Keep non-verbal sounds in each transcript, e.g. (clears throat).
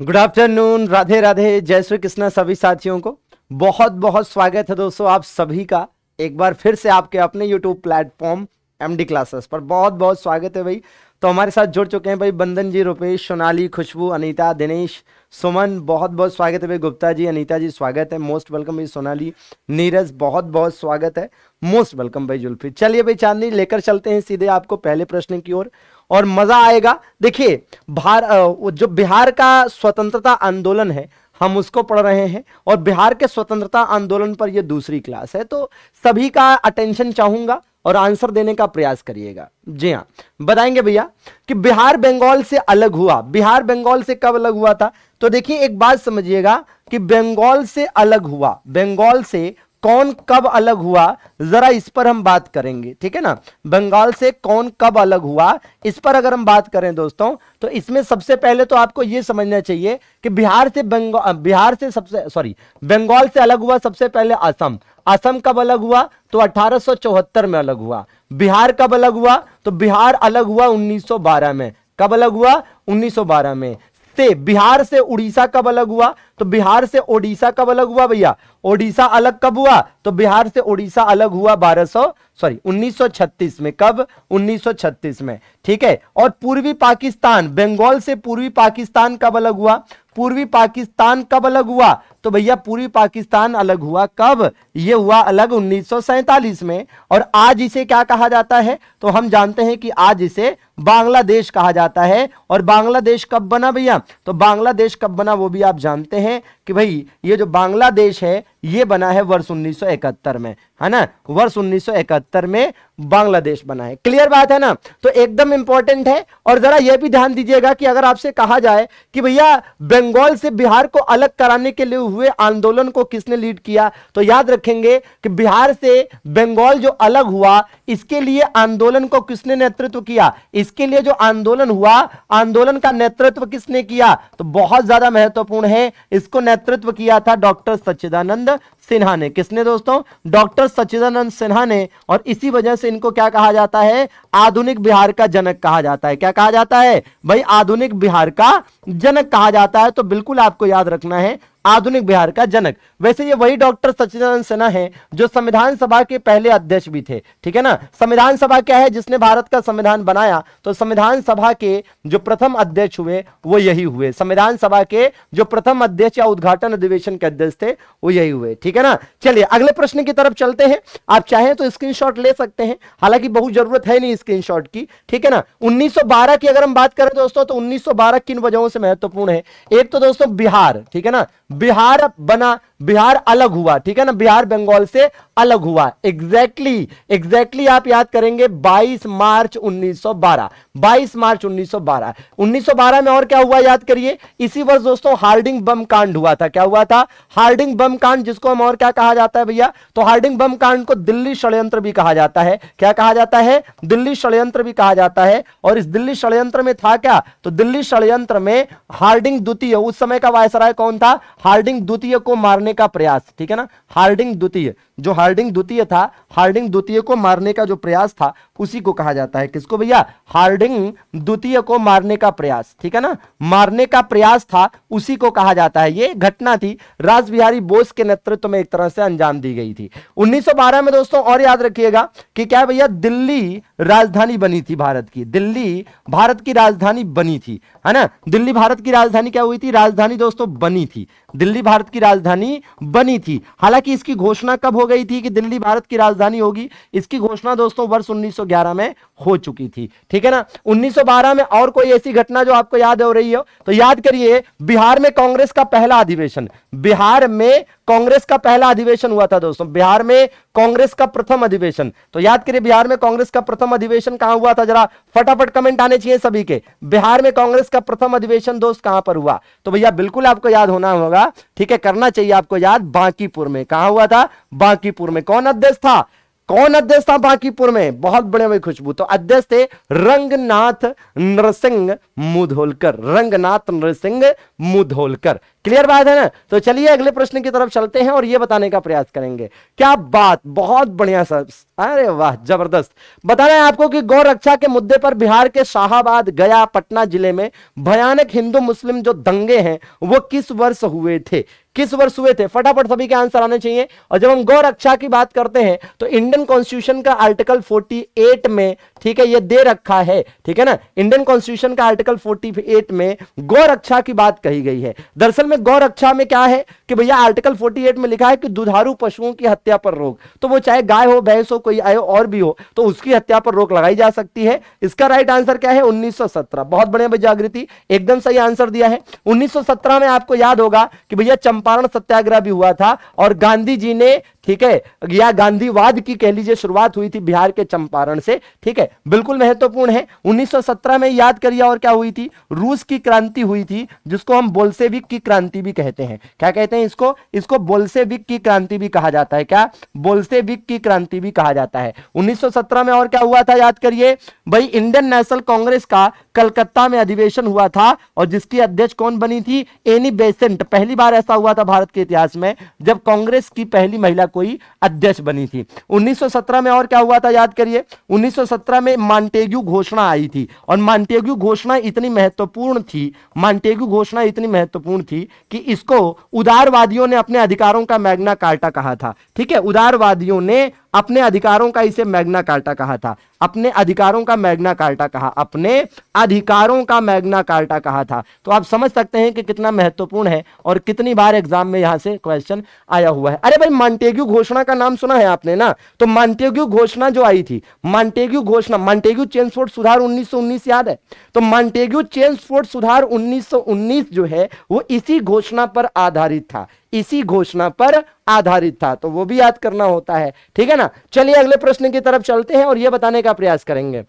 Good afternoon Radhe Radhe जय श्री कृष्ण सभी साथियों को। बहुत बहुत स्वागत है दोस्तों आप सभी का एक बार फिर से आपके अपने यूट्यूब प्लेटफॉर्म एमडी क्लासेस पर। बहुत बहुत स्वागत है भाई। तो हमारे साथ जुड़ चुके हैं भाई बंदन जी, रुपेश, सोनाली, खुशबू, अनीता, दिनेश, सुमन। बहुत बहुत स्वागत है भाई गुप्ता जी, अनीता जी, स्वागत है। मोस्ट वेलकम भाई सोनाली, नीरज, बहुत बहुत स्वागत है। मोस्ट वेलकम भाई जुल्फी। चलिए भाई चांदनी, लेकर चलते हैं सीधे आपको पहले प्रश्न की ओर। और मज़ा आएगा। देखिए, भार जो बिहार का स्वतंत्रता आंदोलन है, हम उसको पढ़ रहे हैं और बिहार के स्वतंत्रता आंदोलन पर यह दूसरी क्लास है। तो सभी का अटेंशन चाहूँगा और आंसर देने का प्रयास करिएगा। जी हाँ बताएँगे भैया कि बिहार बंगाल से अलग हुआ। बिहार बंगाल से कब अलग हुआ था? तो देखिए, एक बात समझिएगा कि बंगाल से अलग हुआ। बंगाल से कौन कब अलग हुआ, जरा इस पर हम बात करेंगे, ठीक है ना? बंगाल से कौन कब अलग हुआ, इस पर अगर हम बात करें दोस्तों तो इसमें सबसे पहले तो आपको यह समझना चाहिए कि बिहार से बंगाल बिहार से सबसे सॉरी बंगाल से अलग हुआ सबसे पहले असम। असम कब अलग हुआ तो 1874 में अलग हुआ। बिहार कब अलग हुआ तो बिहार अलग हुआ 1912 में। कब अलग हुआ? 1912 में। से, बिहार से उड़ीसा कब अलग हुआ तो बिहार से ओडिशा कब अलग हुआ भैया? ओडिशा अलग कब हुआ? तो बिहार से ओडिशा अलग हुआ 1200 सॉरी 1936 में। कब? 1936 में। ठीक है? और पूर्वी पाकिस्तान, बंगाल से पूर्वी पाकिस्तान कब अलग हुआ? पूर्वी पाकिस्तान कब अलग हुआ? तो भैया, पूर्वी पाकिस्तान अलग हुआ कब? ये हुआ अलग उन्नीस में। और आज इसे क्या कहा जाता है? तो हम जानते हैं कि आज इसे बांग्लादेश कहा जाता है। और बांग्लादेश कब बना भैया? तो बांग्लादेश कब बना वो भी आप जानते हैं। कि भाई ये जो बांग्लादेश है ये बना है वर्ष 1971 में, है ना? वर्ष 1971 में बांग्लादेश बना है। क्लियर बात है ना? तो एकदम इंपॉर्टेंट है और जरा यह भी ध्यान दीजिएगा कि अगर आपसे कहा जाए कि भैया, बंगाल से बिहार को अलग कराने के लिए हुए आंदोलन को किसने लीड किया तो याद रखेंगे कि बिहार से बंगाल जो अलग हुआ, इसके लिए आंदोलन को किसने नेतृत्व किया? इसके लिए जो आंदोलन हुआ, आंदोलन का नेतृत्व किसने किया? तो बहुत ज़्यादा महत्वपूर्ण है। इसको नेतृत्व किया था डॉक्टर सच्चिदानंद। सिन्हा ने। किसने दोस्तों? डॉक्टर सच्चिदानंद सिन्हा ने। और इसी वजह से इनको क्या कहा जाता है? आधुनिक बिहार का जनक कहा जाता है। क्या कहा जाता है? भाई, आधुनिक बिहार का जनक कहा जाता है। तो बिल्कुल आपको याद रखना है आधुनिक बिहार का जनक। वैसे ये वही डॉक्टर सच्चिदानंद सिन्हा है, जो संविधान सभा के पहले अध्यक्ष भी थे, ठीक है ना? संविधान सभा क्या है? जिसने भारत का संविधान बनाया तो संविधान सभा के जो प्रथम अध्यक्ष हुए, वो यही हुए। संविधान सभा के जो प्रथम अध्यक्ष या उद्घाटन अधिवेशन के अध्यक्ष थे, वो यही हुए, ठीक है ना? चलिए, अगले प्रश्न की तरफ़ चलते हैं। आप चाहें तो स्क्रीन ले सकते हैं। हालाँकि बहुत ज़रूरत है नहीं स्क्रीन की, ठीक है ना? उन्नीस सौ बारह की अगर हम बात करें दोस्तों तो उन्नीस किन वजहों से महत्वपूर्ण है? एक तो दोस्तों, बिहार, ठीक है ना? बिहार बना बिहार अलग हुआ ठीक है ना? बिहार बंगाल से अलग हुआ। एग्जैक्टली exactly, एग्जैक्टली exactly आप याद करेंगे 22 मार्च 1912 22 मार्च 1912 1912 में और क्या हुआ याद करिए? इसी वर्ष दोस्तों हार्डिंग बम कांड हुआ था। क्या हुआ था? हार्डिंग बम कांड जिसको हम और क्या कहा जाता है भैया? तो हार्डिंग बम कांड को दिल्ली षड्यंत्र भी कहा जाता है। क्या कहा जाता है? दिल्ली षड्यंत्र भी कहा जाता है। और इस दिल्ली षड्यंत्र में था क्या? तो दिल्ली षड्यंत्र में हार्डिंग द्वितीय उस समय का वायसराय कौन था? हार्डिंग द्वितीय को मारने का प्रयास, ठीक है ना? हार्डिंग द्वितीय, जो हार्डिंग द्वितीय था, हार्डिंग द्वितीय को मारने का जो प्रयास था, उसी को कहा जाता है। किसको भैया? हार्डिंग द्वितीय को मारने का प्रयास, ठीक है ना? मारने का प्रयास था, उसी को कहा जाता है। ये घटना थी राज बिहारी बोस के नेतृत्व में एक तरह से अंजाम दी गई थी। 1912 में दोस्तों, और याद रखिएगा कि क्या भैया? दिल्ली राजधानी बनी थी भारत की। दिल्ली भारत की राजधानी बनी थी, है ना? दिल्ली भारत की राजधानी क्या हुई थी? राजधानी दोस्तों बनी थी। दिल्ली भारत की राजधानी बनी थी। हालाँकि इसकी घोषणा कब हो गई थी कि दिल्ली भारत की राजधानी होगी, इसकी घोषणा दोस्तों वर्ष 1911 में हो चुकी थी। ठीक है ना? 1912 में और कोई ऐसी घटना जो आपको याद हो रही हो तो याद करिए, बिहार में कांग्रेस का पहला अधिवेशन। बिहार में कांग्रेस का पहला अधिवेशन हुआ था दोस्तों, बिहार में कांग्रेस का प्रथम अधिवेशन। तो याद करिए, बिहार में कांग्रेस का प्रथम अधिवेशन कहाँ हुआ था? जरा फटाफट कमेंट आने चाहिए सभी के। बिहार में कांग्रेस का प्रथम अधिवेशन दोस्त कहाँ पर हुआ? तो भैया, बिल्कुल आपको याद होना होगा। ठीक है, करना चाहिए आपको याद, बांकीपुर में। कहा हुआ था? बांकीपुर में। कौन अध्यक्ष था? कौन अध्यक्ष था बांकीपुर में? बहुत बड़े भाई खुशबू। तो अध्यक्ष थे रंगनाथ नरसिंह मुधोलकर। रंगनाथ नरसिंह मुधोलकर। क्लियर बात है ना? तो चलिए अगले प्रश्न की तरफ़ चलते हैं और ये बताने का प्रयास करेंगे। क्या बात? बहुत बढ़िया सर। अरे वाह, ज़बरदस्त। बता रहे हैं आपको कि गौ रक्षा के मुद्दे पर बिहार के शाहबाद, गया, पटना ज़िले में भयानक हिंदू मुस्लिम जो दंगे हैं, वो किस वर्ष हुए थे? किस वर्ष हुए थे? फटाफट सभी के आंसर आने चाहिए। और जब हम गौ रक्षा की बात करते हैं तो इंडियन कॉन्स्टिट्यूशन का आर्टिकल 48 में, ठीक है, ये दे रखा है, ठीक है ना? इंडियन कॉन्स्टिट्यूशन का आर्टिकल 48 में गौ रक्षा की बात कही गई है। दरअसल में गौ रक्षा में क्या है? कि भैया आर्टिकल 48 में लिखा है कि दुधारू पशुओं की हत्या पर रोक। तो वो चाहे गाय हो, भैंस हो, कोई आयो और भी हो तो उसकी हत्या पर रोक लगाई जा सकती है। इसका राइट आंसर क्या है? उन्नीस सौ सत्रह। बहुत बढ़िया जागृति एकदम सही आंसर दिया है। उन्नीस सौ सत्रह में आपको याद होगा कि भैया चंपारण सत्याग्रह भी हुआ था और गांधी जी ने, ठीक है, या गांधीवाद की कह लीजिए शुरुआत हुई थी बिहार के चंपारण से, ठीक है, बिल्कुल महत्वपूर्ण है। 1917 में याद करिए और क्या हुई थी? रूस की क्रांति हुई थी, जिसको हम बोल्सेविक की क्रांति भी कहते हैं। क्या कहते हैं? इसको इसको बोल्सेविक की क्रांति भी कहा जाता है। क्या? बोल्सेविक की क्रांति भी कहा जाता है। 1917 में और क्या हुआ था याद करिए? भाई इंडियन नेशनल कांग्रेस का कलकत्ता में अधिवेशन हुआ था और जिसकी अध्यक्ष कौन बनी थी? Annie Besant. पहली बार ऐसा हुआ था भारत के इतिहास में, जब कांग्रेस की पहली महिला कोई अध्यक्ष बनी थी। 1917 में और क्या हुआ था याद करिए? 1917 में मांटेग्यू घोषणा आई थी और मांटेग्यू घोषणा इतनी महत्वपूर्ण थी, मांटेग्यू घोषणा इतनी महत्वपूर्ण थी कि इसको उदारवादियों ने अपने अधिकारों का मैग्ना कार्टा कहा था। ठीक है उदारवादियों ने अपने अधिकारों का इसे मैग्ना कार्टा कहा था। अपने अधिकारों का मैग्ना कार्टा कहा। अपने अधिकारों का मैग्ना कार्टा कहा था। तो आप समझ सकते हैं कि कितना महत्वपूर्ण है और कितनी बार एग्ज़ाम में यहाँ से क्वेश्चन आया हुआ है। अरे भाई मांटेग्यू घोषणा का नाम सुना है आपने ना? तो मांटेग्यू घोषणा जो आई थी मांटेग्यू घोषणा मांटेग्यू चेंसफोर्ड सुधार उन्नीस याद है? तो मांटेग्यू चेंसफोर्ड सुधार 1919 जो है, वो इसी घोषणा पर आधारित था। इसी घोषणा पर आधारित था। तो वो भी याद करना होता है। ठीक है ना? चलिए अगले प्रश्न की तरफ़ चलते हैं और यह बताने का प्रयास करेंगे।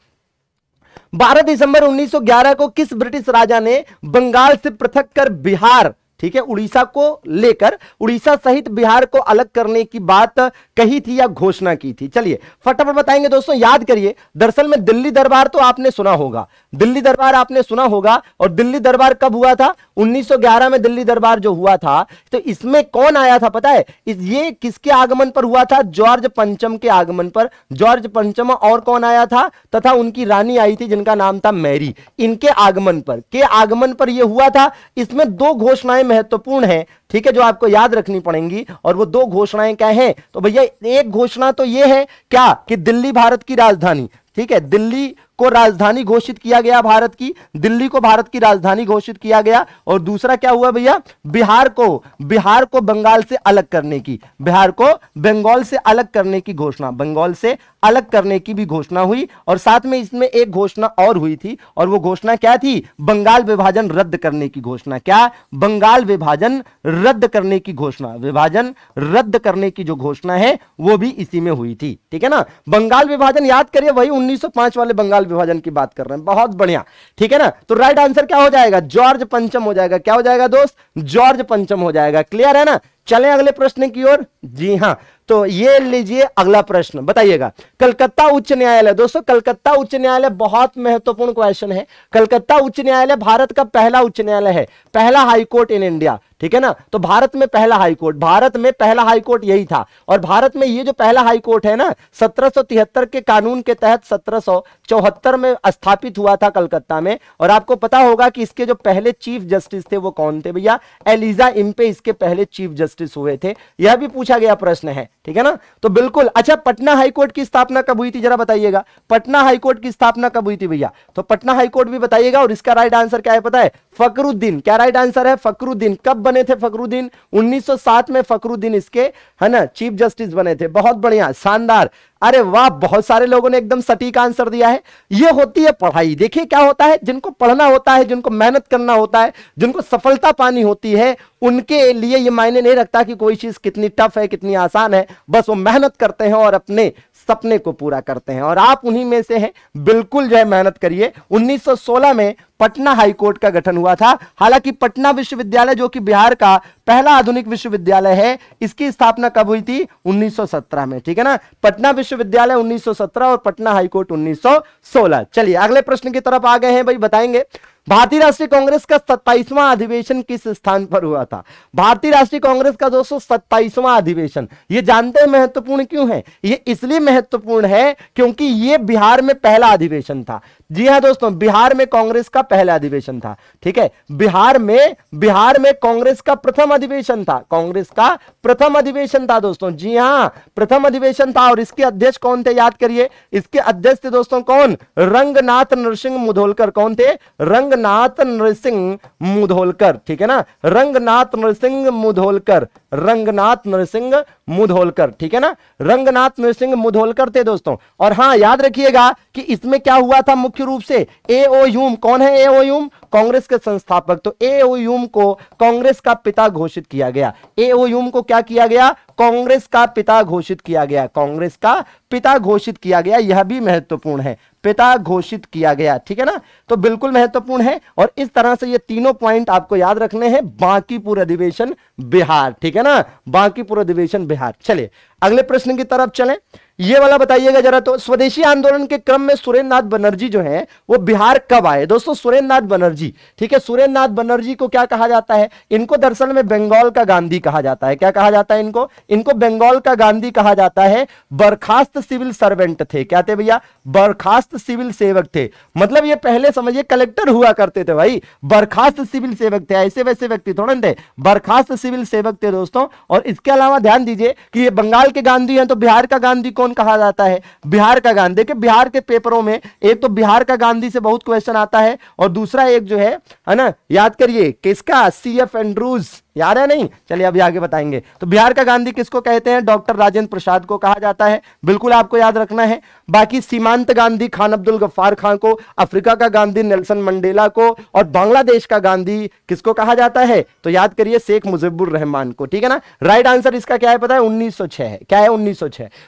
12 दिसंबर 1911 को किस ब्रिटिश राजा ने बंगाल से पृथक कर बिहार, ठीक है, उड़ीसा को लेकर, उड़ीसा सहित बिहार को अलग करने की बात कही थी या घोषणा की थी। चलिए, फटाफट बताएँगे दोस्तों, याद करिए, दरअसल में दिल्ली दरबार तो आपने सुना होगा। दिल्ली दरबार आपने सुना होगा, और दिल्ली दरबार कब हुआ था? 1911 में दिल्ली दरबार जो हुआ था तो इसमें कौन आया था पता है? ये किसके आगमन पर हुआ था? जॉर्ज पंचम के आगमन पर। जॉर्ज पंचम और कौन आया था? तथा उनकी रानी आई थी, जिनका नाम था मैरी। इनके आगमन पर, के आगमन पर यह हुआ था? इसमें दो घोषणाएँ महत्वपूर्ण है। ठीक है, जो आपको याद रखनी पड़ेंगी, और वो दो घोषणाएँ क्या हैं? तो भैया, एक घोषणा तो ये है, क्या? कि दिल्ली भारत की राजधानी, ठीक है? दिल्ली को राजधानी घोषित किया गया भारत की, दिल्ली को भारत की राजधानी घोषित किया गया। और दूसरा क्या हुआ भैया? बिहार को बिहार को बंगाल से अलग करने की, बिहार को बंगाल से अलग करने की घोषणा, बंगाल से अलग करने की भी घोषणा हुई। और साथ में इसमें एक घोषणा और हुई थी, और वो घोषणा क्या थी? बंगाल विभाजन रद्द करने की घोषणा। क्या? बंगाल विभाजन रद्द करने की घोषणा। विभाजन रद्द करने की जो घोषणा है, वो भी इसी में हुई थी। ठीक है ना? बंगाल विभाजन, याद करिए, वही 1905 वाले बंगाल विभाजन की बात कर रहे हैं। बहुत बढ़िया। ठीक है ना? तो राइट आंसर क्या हो जाएगा? जॉर्ज पंचम हो जाएगा। क्या हो जाएगा दोस्त? जॉर्ज पंचम हो जाएगा। क्लियर है ना? चलें अगले प्रश्न की ओर। जी हाँ। तो ये लीजिए अगला प्रश्न, बताइएगा। कलकत्ता उच्च न्यायालय, दोस्तों, कलकत्ता उच्च न्यायालय बहुत महत्वपूर्ण क्वेश्चन है। कलकत्ता उच्च न्यायालय भारत का पहला उच्च न्यायालय है, पहला हाईकोर्ट इन इंडिया, ठीक है ना? तो भारत में पहला हाईकोर्ट भारत में पहला हाईकोर्ट यही था। और भारत में ये जो पहला हाईकोर्ट है ना, सत्रह के कानून के तहत सत्रह में स्थापित हुआ था कलकत्ता में। और आपको पता होगा कि इसके जो पहले चीफ जस्टिस थे वो कौन थे भैया? एलिजा इम्पे इसके पहले चीफ जस्टिस हुए थे। यह भी पूछा गया प्रश्न है। ठीक है ना? तो बिल्कुल अच्छा पटना हाईकोर्ट की स्थापना कब हुई थी? जरा बताइएगा। पटना हाईकोर्ट की स्थापना कब हुई थी भैया? तो पटना हाईकोर्ट भी बताइएगा और इसका राइट आंसर क्या है पता है? फकरुद्दीन। क्या राइट आंसर है? फकरुद्दीन। कब बने थे फकरुद्दीन? 1907 में फकरुद्दीन इसके, है ना, चीफ जस्टिस बने थे। बहुत बढ़िया, शानदार। अरे वाह, बहुत सारे लोगों ने एकदम सटीक आंसर दिया है। ये होती है पढ़ाई। देखिए क्या होता है, जिनको पढ़ना होता है, जिनको मेहनत करना होता है, जिनको सफलता पानी होती है, उनके लिए ये मायने नहीं रखता कि कोई चीज़ कितनी टफ है, कितनी आसान है। बस वो मेहनत करते हैं और अपने सपने को पूरा करते हैं। और आप उन्हीं में से हैं। बिल्कुल जो है मेहनत करिए। 1916 में पटना हाईकोर्ट का गठन हुआ था। हालाँकि पटना विश्वविद्यालय, जो कि बिहार का पहला आधुनिक विश्वविद्यालय है, इसकी स्थापना कब हुई थी? 1917 में, ठीक है ना? पटना विश्वविद्यालय 1917 और पटना हाईकोर्ट 1916 चलिए, अगले प्रश्न की तरफ़ आ गए हैं भाई, बताएँगे। भारतीय राष्ट्रीय कांग्रेस का सत्ताईसवां अधिवेशन किस स्थान पर हुआ था? भारतीय राष्ट्रीय कांग्रेस का दोस्तों सत्ताईसवां अधिवेशन। ये जानते हैं महत्वपूर्ण क्यों है? ये इसलिए महत्वपूर्ण है क्योंकि ये बिहार में पहला अधिवेशन था। जी हाँ दोस्तों, बिहार में कांग्रेस का पहला अधिवेशन था, ठीक है? बिहार में बिहार में कांग्रेस का प्रथम अधिवेशन था। कांग्रेस का प्रथम अधिवेशन था दोस्तों। जी हाँ प्रथम अधिवेशन था और इसके अध्यक्ष कौन थे याद करिए? इसके अध्यक्ष थे दोस्तों कौन? रंगनाथ नरसिंह मुधोलकर। कौन थे? रंगनाथ नरसिंह मुधोलकर, ठीक है ना? रंगनाथ नरसिंह मुधोलकर, रंगनाथ नरसिंह मुधोलकर, ठीक है ना? रंगनाथ नरसिंह मुधोलकर थे दोस्तों। और हाँ याद रखिएगा कि इसमें क्या हुआ था मुख्य रूप से? ए ओ यूम कौन है ए ओ यूम कांग्रेस के संस्थापक तो ए ओ यूम को कांग्रेस का पिता घोषित किया गया। ए ओ यूम को क्या किया गया? कांग्रेस का पिता घोषित किया गया। कांग्रेस का पिता घोषित किया गया, यह भी महत्वपूर्ण है। पिता घोषित किया गया, ठीक है ना? तो बिल्कुल महत्वपूर्ण है, और इस तरह से ये तीनों पॉइंट आपको याद रखने हैं। बांकीपुर अधिवेशन बिहार, ठीक है ना? बांकीपुर अधिवेशन बिहार। चलिए, अगले प्रश्न की तरफ़ चलें। ये वाला बताइएगा जरा तो स्वदेशी आंदोलन के क्रम में सुरेंद्र नाथ बनर्जी जो है, वो बिहार कब आए? दोस्तों सुरेंद्र नाथ बनर्जी, ठीक है? सुरेंद्र नाथ बनर्जी को क्या कहा जाता है? इनको दरअसल में बंगाल का गांधी कहा जाता है। क्या कहा जाता है इनको? इनको बंगाल का गांधी कहा जाता है। बर्खास्त सिविल सर्वेंट थे। क्या थे भैया? बर्खास्त सिविल सेवक थे। मतलब ये पहले समझिए, कलेक्टर हुआ करते थे भाई। बर्खास्त सिविल सेवक थे, ऐसे वैसे व्यक्ति थोड़ा थे। बर्खास्त सिविल सेवक थे दोस्तों। और इसके अलावा ध्यान दीजिए कि ये बंगाल के गांधी हैं तो बिहार का गांधी कौन कहा जाता है? बिहार का गांधी देखिए, बिहार के पेपरों में एक तो बिहार का गांधी से बहुत क्वेश्चन आता है और दूसरा एक जो है है ना? याद करिए, किसका? सी एफ़ एंड्रूज याद है नहीं? चलिए अभी आगे बताएँगे। तो बिहार का गांधी किसको कहते हैं? डॉक्टर राजेंद्र प्रसाद को कहा जाता है। बिल्कुल आपको याद रखना है। बाकी सीमांत गांधी खान अब्दुल गफ्फार खान को, अफ्रीका का गांधी नेल्सन मंडेला को और बांग्लादेश का गांधी किसको कहा जाता है? तो याद करिए शेख मुजिबुर रहमान को, ठीक है ना? राइट आंसर इसका क्या है पता है? उन्नीस है। क्या है उन्नीस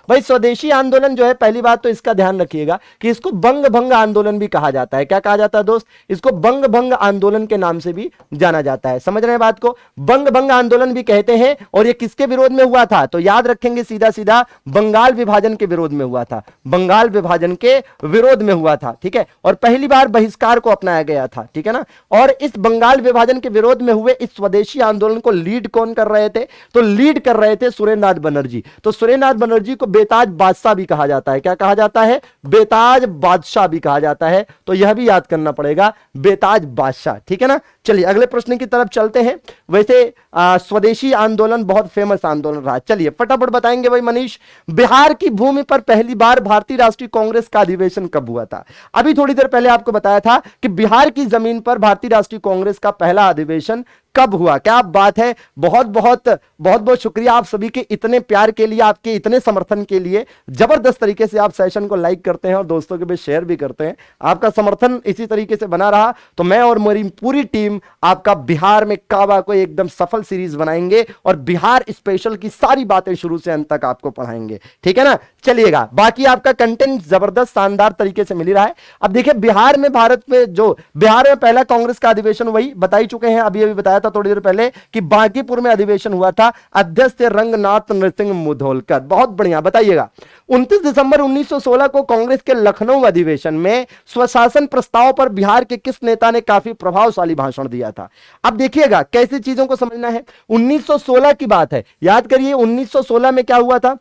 भाई, स्वदेशी आंदोलन जो है, पहली बात तो इसका ध्यान रखिएगा कि इसको बंग भंग आंदोलन भी कहा जाता है। क्या कहा जाता है दोस्त? इसको बंग भंग आंदोलन के नाम से भी जाना जाता है। समझ रहे हैं बात को? बंग भंग आंदोलन भी कहते हैं, और ये किसके विरोध में हुआ था? तो याद रखेंगे सीधा सीधा, बंगाल विभाजन के विरोध में हुआ था। बंगाल विभाजन के विरोध में हुआ था, ठीक है? और पहली बार बहिष्कार को अपनाया गया था, ठीक है ना? और इस बंगाल विभाजन के विरोध में हुए इस स्वदेशी आंदोलन को लीड कौन कर रहे थे? तो लीड कर रहे थे सुरेंद्रनाथ बनर्जी। तो सुरेंद्रनाथ बनर्जी को बेताज बादशाह भी कहा जाता है। क्या कहा जाता है? बेताज बादशाह भी कहा जाता है। तो यह भी याद करना पड़ेगा, बेताज बादशाह, ठीक है ना? चलिए, अगले प्रश्न की तरफ़ चलते हैं। वैसे आ, स्वदेशी आंदोलन बहुत फ़ेमस आंदोलन रहा। चलिए फटाफट बताएँगे भाई मनीष बिहार की भूमि पर पहली बार भारतीय राष्ट्रीय कांग्रेस का अधिवेशन कब हुआ था? अभी थोड़ी देर पहले आपको बताया था कि बिहार की ज़मीन पर भारतीय राष्ट्रीय कांग्रेस का पहला अधिवेशन कब हुआ? क्या बात है? बहुत बहुत बहुत बहुत शुक्रिया आप सभी के इतने प्यार के लिए, आपके इतने समर्थन के लिए। ज़बरदस्त तरीके से आप सेशन को लाइक करते हैं और दोस्तों के बीच शेयर भी करते हैं। आपका समर्थन इसी तरीके से बना रहा। तो मैं और मेरी पूरी टीम आपका बिहार में काबा को एकदम सफल सीरीज़ बनाएँगे और बिहार स्पेशल की सारी बातें शुरू से अंत तक आपको पढ़ाएँगे। ठीक है ना? चलिएगा। बाकी आपका कंटेंट ज़बरदस्त, शानदार तरीके से मिल रहा है। अब देखिए, बिहार में, भारत में जो, बिहार में पहला कांग्रेस का अधिवेशन वही बता ही चुके हैं। अभी अभी बताया था थोड़ी देर पहले कि बांकीपुर में अधिवेशन हुआ था, अध्यक्ष रंगनाथ नृसिंह मुधोलकर। बहुत बढ़िया, बताइएगा। 29 दिसंबर 1916 को कांग्रेस के लखनऊ अधिवेशन में स्वशासन प्रस्ताव पर बिहार के किस नेता ने काफ़ी प्रभावशाली भाषण दिया था? अब देखिएगा, कैसी चीज़ों को समझना है? 1916 की बात है। याद करिए 1916 में क्या हुआ था?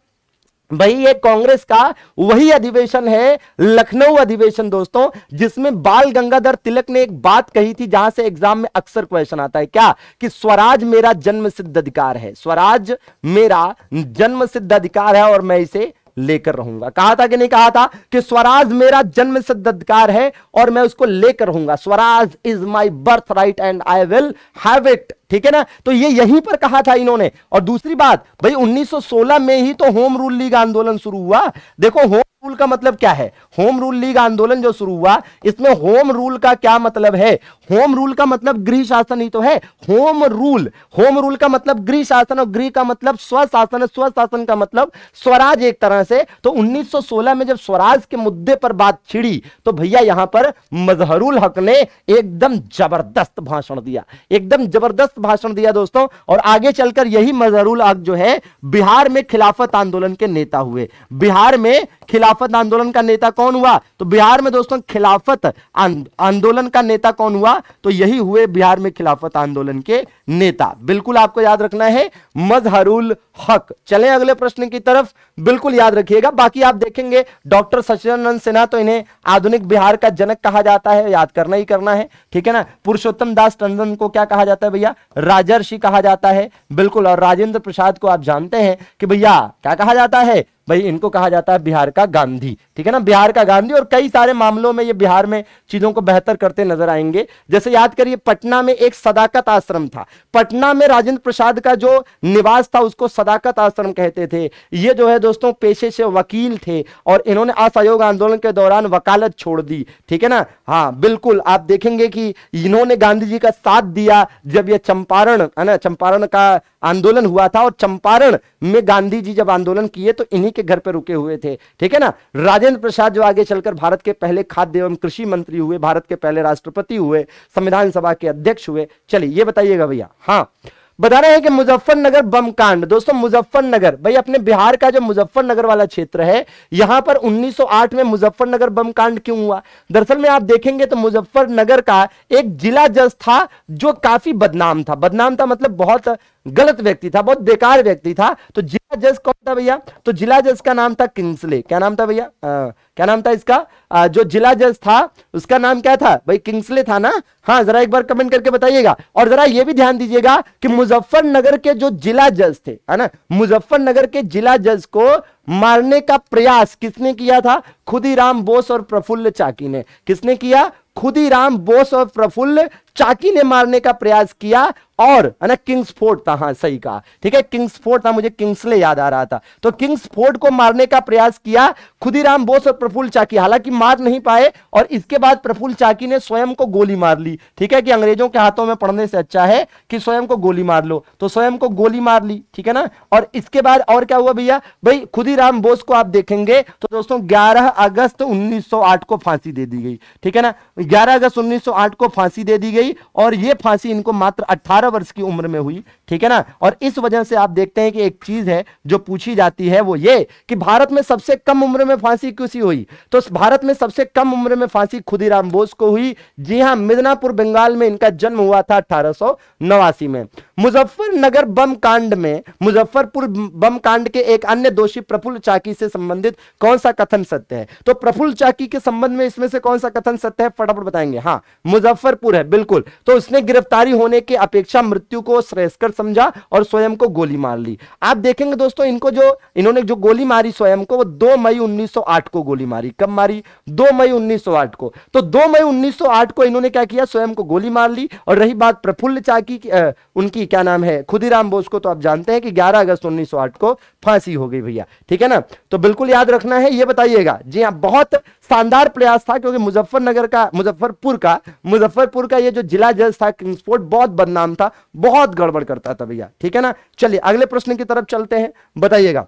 भाई, ये कांग्रेस का वही अधिवेशन है, लखनऊ अधिवेशन, दोस्तों, जिसमें बाल गंगाधर तिलक ने एक बात कही थी, जहाँ से एग्ज़ाम में अक्सर क्वेश्चन आता है। क्या? कि स्वराज मेरा जन्म सिद्ध अधिकार है। स्वराज मेरा जन्म सिद्ध अधिकार है और मैं इसे लेकर रहूँगा। कहा था कि नहीं? कहा था कि स्वराज मेरा जन्म सिद्ध अधिकार है और मैं उसको लेकर रहूँगा। Swaraj is my birth right and I will have it ठीक है ना? तो ये यहीं पर कहा था इन्होंने। और दूसरी बात, भाई 1916 में ही तो होम रूल लीग आंदोलन शुरू हुआ। देखो, होम रूल का मतलब क्या है? होम रूल लीग आंदोलन जो शुरू हुआ, इसमें होम रूल का क्या मतलब है? होम रूल का मतलब गृह शासन ही तो है। होम रूल होम रूल का मतलब गृह शासन और गृह का मतलब स्वशासन स्वशासन का मतलब स्वराज एक तरह से। तो 1916 में जब स्वराज के मुद्दे पर बात छिड़ी तो भैया यहाँ पर मजहरुल हक ने एकदम ज़बरदस्त भाषण दिया। एकदम ज़बरदस्त भाषण दिया दोस्तों, और आगे चलकर यही मजहरुल हक जो है, बिहार में खिलाफत आंदोलन के नेता हुए। बिहार में खिलाफत आंदोलन का नेता कौन हुआ? तो बिहार में दोस्तों, खिलाफत आंदोलन का नेता कौन हुआ? तो यही हुए बिहार में खिलाफत आंदोलन के नेता। बिल्कुल आपको याद रखना है, मजहरुल हक। चलें अगले प्रश्न की तरफ़। बिल्कुल याद रखिएगा, बाकी आप देखेंगे, डॉक्टर सचिदानंद सिन्हा तो इन्हें आधुनिक बिहार का जनक कहा जाता है, याद करना ही करना है। ठीक है ना? पुरुषोत्तम दास टंडन को क्या कहा जाता है भैया? राजर्षि कहा जाता है। बिल्कुल, और राजेंद्र प्रसाद को आप जानते हैं कि भैया, क्या कहा जाता है? भाई, इनको कहा जाता है बिहार का गांधी। ठीक है ना? बिहार का गांधी, और कई सारे मामलों में ये बिहार में चीज़ों को बेहतर करते नज़र आएँगे। जैसे याद करिए, पटना में एक सदाकत आश्रम था। पटना में राजेंद्र प्रसाद का जो निवास था, उसको सदाकत आश्रम कहते थे। ये जो है दोस्तों, पेशे से वकील थे, और इन्होंने असहयोग आंदोलन के दौरान वकालत छोड़ दी। ठीक है ना? हाँ बिल्कुल। आप देखेंगे कि इन्होंने गांधी जी का साथ दिया जब ये चंपारण, है ना? चंपारण का आंदोलन हुआ था और चंपारण में गांधी जी जब आंदोलन किए तो इन्हीं के घर पर रुके हुए थे। ठीक है ना? राजेंद्र प्रसाद जो आगे चलकर भारत के पहले खाद्य एवं कृषि मंत्री हुए, भारत के पहले राष्ट्रपति हुए, संविधान सभा के अध्यक्ष हुए। चलिए, ये बताइएगा भैया। हाँ बता रहे हैं कि मुजफ्फरनगर बम कांड। दोस्तों, मुजफ्फरनगर, भाई अपने बिहार का जो मुजफ्फरनगर वाला क्षेत्र है, यहाँ पर 1908 में मुजफ्फरनगर बम कांड क्यों हुआ? दरअसल में आप देखेंगे तो मुजफ्फरनगर का एक जिला जज था जो काफ़ी बदनाम था। बदनाम था मतलब बहुत गलत व्यक्ति था बहुत बेकार व्यक्ति था। तो जिला जज कौन था भैया? तो जिला जज का नाम था किंग्सले। क्या नाम था भैया? क्या नाम था इसका? आ, जो जिला जज था उसका नाम क्या था? भाई किंग्सले था ना? हाँ जरा एक बार कमेंट करके बताइएगा। और जरा ये भी ध्यान दीजिएगा कि मुजफ्फरनगर के जो जिला जज थे है ना? मुजफ्फरनगर के जिला जज को मारने का प्रयास किसने किया था? खुदीराम बोस और प्रफुल्ल चाकी ने। किसने किया? खुदीराम बोस और प्रफुल्ल चाकी ने मारने का प्रयास किया और, है ना किंग्स फोर्ट था हाँ सही कहा। ठीक है किंग्स फोर्ट था, मुझे किंग्सले याद आ रहा था। तो किंग्स फोर्ट को मारने का प्रयास किया, खुदीराम बोस और प्रफुल्ल चाकी, हालाँकि मार नहीं पाए और इसके बाद प्रफुल्ल चाकी ने स्वयं को गोली मार ली। ठीक है कि अंग्रेज़ों के हाथों में पड़ने से अच्छा है कि स्वयं को गोली मार लो। तो स्वयं को गोली मार ली, ठीक है ना? और इसके बाद और क्या हुआ भैया? भाई, खुदीराम बोस को आप देखेंगे तो दोस्तों, ग्यारह अगस्त उन्नीस सौ आठ को फांसी दे दी गई। ठीक है ना? ग्यारह अगस्त उन्नीस सौ आठ को फांसी दे दी गई और ये फांसी इनको मात्र अट्ठारह वर्ष की उम्र में हुई, ठीक है ना? और इस वजह से आप देखते हैं कि एक चीज़ है जो पूछी जाती है वो ये कि भारत में सबसे कम उम्र में फांसी किसी हुई? तो भारत में सबसे कम उम्र में फांसी खुदीराम बोस को हुई। जी हाँ मिदनापुर, बंगाल में इनका जन्म हुआ था अठारह सौ नवासी में। मुजफ्फरनगर बम कांड में, मुजफ्फरपुर बम कांड के एक अन्य दोषी प्रफुल्ल चाकी से संबंधित कौन सा कथन सत्य है? तो प्रफुल्ल चाकी के संबंध में इसमें से कौन सा कथन सत्य है? फटाफट बताएँगे। हाँ मुजफ्फरपुर है, बिल्कुल। तो उसने गिरफ्तारी होने की अपेक्षा मृत्यु को श्रेयस्कर समझा और स्वयं को गोली मार ली। आप देखेंगे दोस्तों, इनको जो, इन्होंने जो गोली मारी स्वयं को, वो दो मई 1908 को गोली मारी। कब मारी? दो मई 1908 को। तो दो मई 1908 को इन्होंने क्या किया? स्वयं को गोली मार ली और रही बात प्रफुल्ल चाकी की उनकी क्या नाम है? खुदीराम बोस को तो आप जानते हैं कि 11 अगस्त 1908 को फांसी हो गई भैया। ठीक है ना? तो बिल्कुल याद रखना है, ये बताइएगा। जी हाँ बहुत शानदार प्रयास था क्योंकि मुजफ्फरनगर का, मुजफ्फरपुर का मुजफ्फरपुर का ये जो जिला जज था किंग्सफोर्ट बहुत बदनाम था, बहुत गड़बड़ करता था भैया। ठीक है ना? चलिए, अगले प्रश्न की तरफ़ चलते हैं। बताइएगा।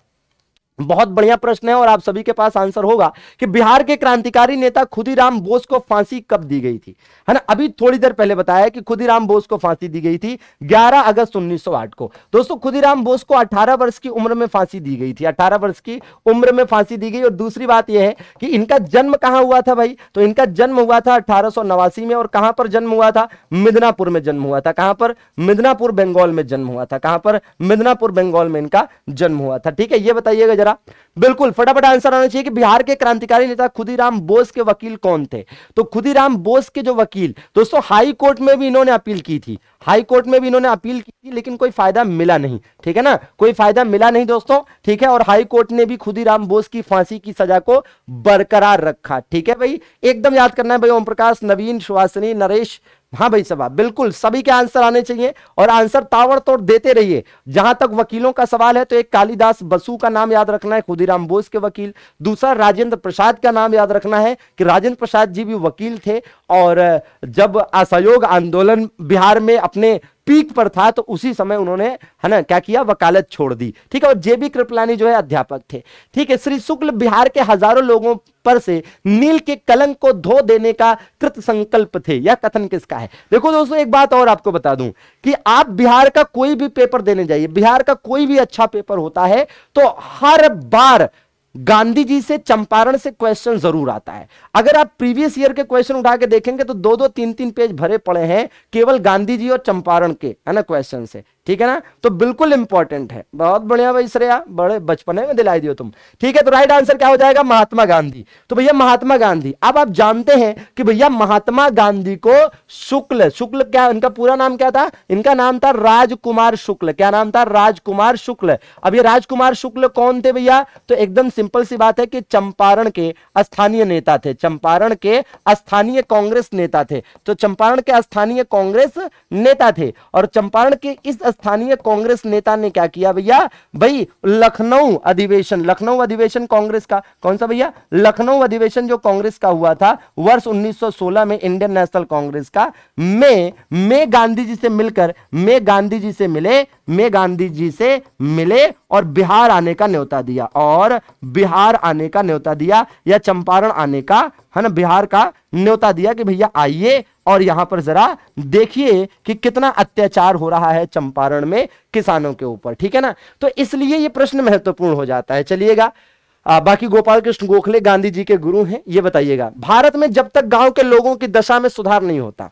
बहुत बढ़िया प्रश्न है और आप सभी के पास आंसर होगा कि बिहार के क्रांतिकारी नेता खुदीराम बोस को फांसी कब दी गई थी? है ना? अभी थोड़ी देर पहले बताया कि खुदीराम बोस को फांसी दी गई थी 11 अगस्त 1908 को। दोस्तों, खुदीराम बोस को 18 वर्ष की उम्र में फांसी दी गई थी। 18 वर्ष की उम्र में फांसी दी गई। और दूसरी बात यह है कि इनका जन्म कहाँ हुआ था भाई? तो इनका जन्म हुआ था अठारह सौ नवासी में और कहाँ पर जन्म हुआ था? मिदनापुर में जन्म हुआ था। कहाँ पर? मिदनापुर, बंगाल में जन्म हुआ था। कहाँ पर? मिदनापुर, बंगाल में इनका जन्म हुआ था। ठीक है, ये बताइएगा जरा बिल्कुल, फटाफट आंसर आना चाहिए कि बिहार के क्रांतिकारी नेता खुदीराम बोस के वकील कौन थे? तो खुदीराम बोस के जो वकील, दोस्तों, हाई कोर्ट में भी इन्होंने अपील की थी। हाई कोर्ट में भी इन्होंने अपील की थी, लेकिन कोई फ़ायदा मिला नहीं, ठीक है ना? कोई फ़ायदा मिला नहीं, दोस्तों, ठीक है? और हाई कोर्ट ने भी खुदीराम बोस की फांसी की सजा को बरकरार रखा, ठीक है भाई? एकदम याद करना है भाई ओम प्रकाश नवीन, सुहासिनी, नरेश हाँ भाई साहब, बिल्कुल सभी के आंसर आने चाहिए और आंसर ताबड़तोड़ देते रहिए। जहाँ तक वकीलों का सवाल है तो एक कालिदास बसु का नाम याद रखना है, खुदीराम बोस के वकील। दूसरा, राजेंद्र प्रसाद का नाम याद रखना है, कि राजेंद्र प्रसाद जी भी वकील थे और जब असहयोग आंदोलन बिहार में अपने पीक पर था तो उसी समय उन्होंने, है ना, क्या किया? वकालत छोड़ दी। ठीक है, और जेबी कृपलानी जो है अध्यापक थे। ठीक है, श्री शुक्ल बिहार के हज़ारों लोगों पर से नील के कलंक को धो देने का कृत संकल्प थे। यह कथन किसका है? देखो दोस्तों, एक बात और आपको बता दूँ कि आप बिहार का कोई भी पेपर देने जाइए, बिहार का कोई भी अच्छा पेपर होता है तो हर बार गांधी जी से चंपारण से क्वेश्चन ज़रूर आता है। अगर आप प्रीवियस ईयर के क्वेश्चन उठा के देखेंगे तो दो दो तीन तीन पेज भरे पड़े हैं केवल गांधी जी और चंपारण के, है ना क्वेश्चन से। ठीक है ना? तो बिल्कुल इंपॉर्टेंट है। बहुत बढ़िया भाई श्रेया, बड़े बचपने में दिलाई दियो तुम। ठीक है तो राइट आंसर क्या हो जाएगा? महात्मा गांधी। तो भैया महात्मा गांधी, अब आप जानते हैं कि भैया महात्मा गांधी को शुक्ल शुक्ल क्या, इनका पूरा नाम क्या था? इनका नाम था राजकुमार शुक्ल। क्या नाम था? राजकुमार शुक्ल। अब ये राजकुमार शुक्ल कौन थे भैया? तो एकदम सिंपल सी बात है कि चंपारण के स्थानीय नेता थे। चंपारण के स्थानीय कांग्रेस नेता थे। तो चंपारण के स्थानीय कांग्रेस नेता थे और चंपारण के इस स्थानीय कांग्रेस नेता ने क्या किया भैया? भाई, लखनऊ अधिवेशन लखनऊ अधिवेशन कांग्रेस का। कौन सा भैया? लखनऊ अधिवेशन जो कांग्रेस का हुआ था, वर्ष 1916 में इंडियन नेशनल कांग्रेस का। मैं मैं गांधी जी से मिलकर, मैं गांधी जी से मिले, मैं गांधी जी से मिले और बिहार आने का न्योता दिया। और बिहार आने का न्योता दिया या चंपारण आने का, है ना, बिहार का न्योता दिया कि भैया आइए और यहाँ पर जरा देखिए कि कितना अत्याचार हो रहा है चंपारण में किसानों के ऊपर, ठीक है ना? तो इसलिए ये प्रश्न महत्वपूर्ण हो जाता है। चलिएगा। बाकी गोपाल कृष्ण गोखले गांधी जी के गुरु हैं, ये बताइएगा। भारत में जब तक गाँव के लोगों की दशा में सुधार नहीं होता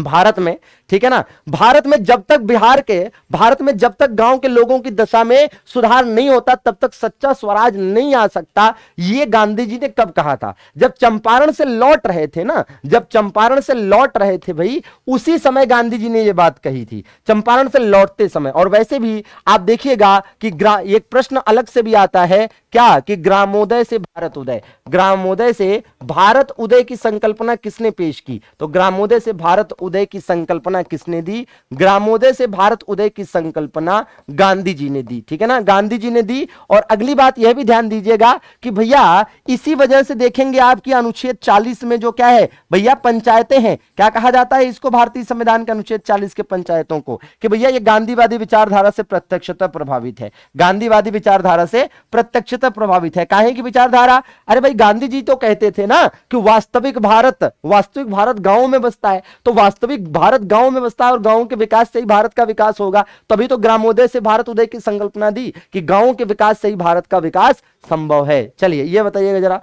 भारत में, ठीक है ना? भारत में जब तक बिहार के, भारत में जब तक गाँव के लोगों की दशा में सुधार नहीं होता, तब तक सच्चा स्वराज नहीं आ सकता, ये गांधी जी ने कब कहा था? जब चंपारण से लौट रहे थे ना, जब चंपारण से लौट रहे थे भाई, उसी समय गांधी जी ने यह बात कही थी, चंपारण से लौटते समय। और वैसे भी आप देखिएगा कि एक प्रश्न अलग से भी आता है, क्या? कि ग्रामोदय से भारत उदय। ग्रामोदय से भारत उदय की संकल्पना किसने पेश की? तो ग्रामोदय से भारत उदय की संकल्पना किसने दी? ग्रामोदय से भारत उदय की संकल्पना गांधी जी ने दी, ठीक है ना? गांधी जी ने दी। और अगली बात यह भी ध्यान दीजिएगा कि भैया, इसी वजह से देखेंगे आपकी अनुच्छेद 40 में जो क्या है, भैया पंचायतें हैं। क्या कहा जाता है इसको भारतीय संविधान के अनुच्छेद 40 के पंचायतों को? कि भैया, ये गांधीवादी विचारधारा से प्रत्यक्षता प्रभावित है। गांधीवादी विचारधारा से प्रत्यक्षता प्रभावित है। काहे की विचारधारा? अरे भाई, गांधी जी तो कहते थे ना कि वास्तविक भारत वास्तविक भारत गाँव में बसता है। तो वास्तविक भारत गाँव में बसता है और गाँव के विकास से ही भारत का विकास होगा। तभी तो ग्रामोदय से भारत उदय की संकल्पना दी कि गाँव के विकास से ही भारत का विकास संभव है। चलिए, ये बताइएगा जरा।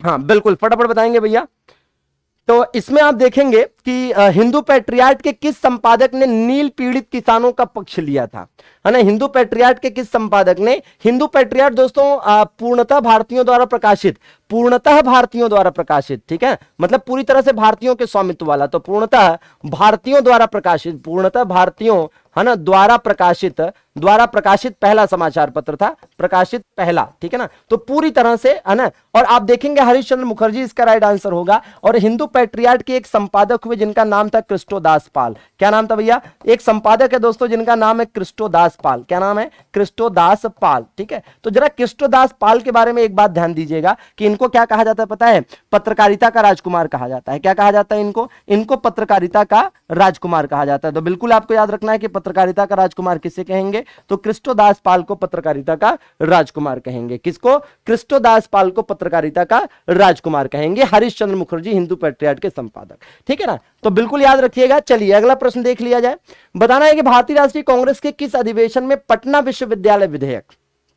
हाँ बिल्कुल, फटाफट बताएँगे भैया। तो इसमें आप देखेंगे कि हिंदू पैट्रियाट के किस संपादक ने नील पीड़ित किसानों का पक्ष लिया था? है ना, हिंदू पैट्रियाट के किस संपादक ने? हिंदू पैट्रियाट दोस्तों पूर्णतः भारतीयों द्वारा प्रकाशित, पूर्णतः भारतीयों द्वारा प्रकाशित, ठीक है? मतलब पूरी तरह से भारतीयों के स्वामित्व वाला तो पूर्णतः भारतीयों द्वारा प्रकाशित, पूर्णतः भारतीयों, है ना, द्वारा प्रकाशित द्वारा प्रकाशित पहला समाचार पत्र था, प्रकाशित पहला, ठीक है ना? तो पूरी तरह से, है ना? और आप देखेंगे हरिश्चंद्र मुखर्जी, इसका राइट आंसर होगा, और हिंदू पैट्रियाट के एक संपादक हुए जिनका नाम था क्रिस्टोदास पाल। क्या नाम था भैया? एक संपादक है दोस्तों, जिनका नाम है क्रिस्टोदास पाल। क्या नाम है? क्रिस्टोदास पाल, ठीक है? तो जरा क्रिस्टोदास पाल के बारे में एक बात ध्यान दीजिएगा कि इनको क्या कहा जाता है पता है? पत्रकारिता का राजकुमार कहा जाता है। क्या कहा जाता है इनको? इनको पत्रकारिता का राजकुमार कहा जाता है। तो बिल्कुल आपको याद रखना है कि पत्रकारिता का राजकुमार किसे कहेंगे? तो क्रिस्टोदास पाल को पत्रकारिता का राजकुमार कहेंगे। किसको? क्रिस्टोदास पाल को पत्रकारिता का राजकुमार कहेंगे। हरिश्चंद्र मुखर्जी, हिंदू पेट्रियाट के संपादक। ठीक है ना? तो बिल्कुल याद रखिएगा, चलिए अगला प्रश्न देख लिया जाए। बताना है कि भारतीय राष्ट्रीय कांग्रेस के किस अधिवेशन में पटना विश्वविद्यालय विधेयक,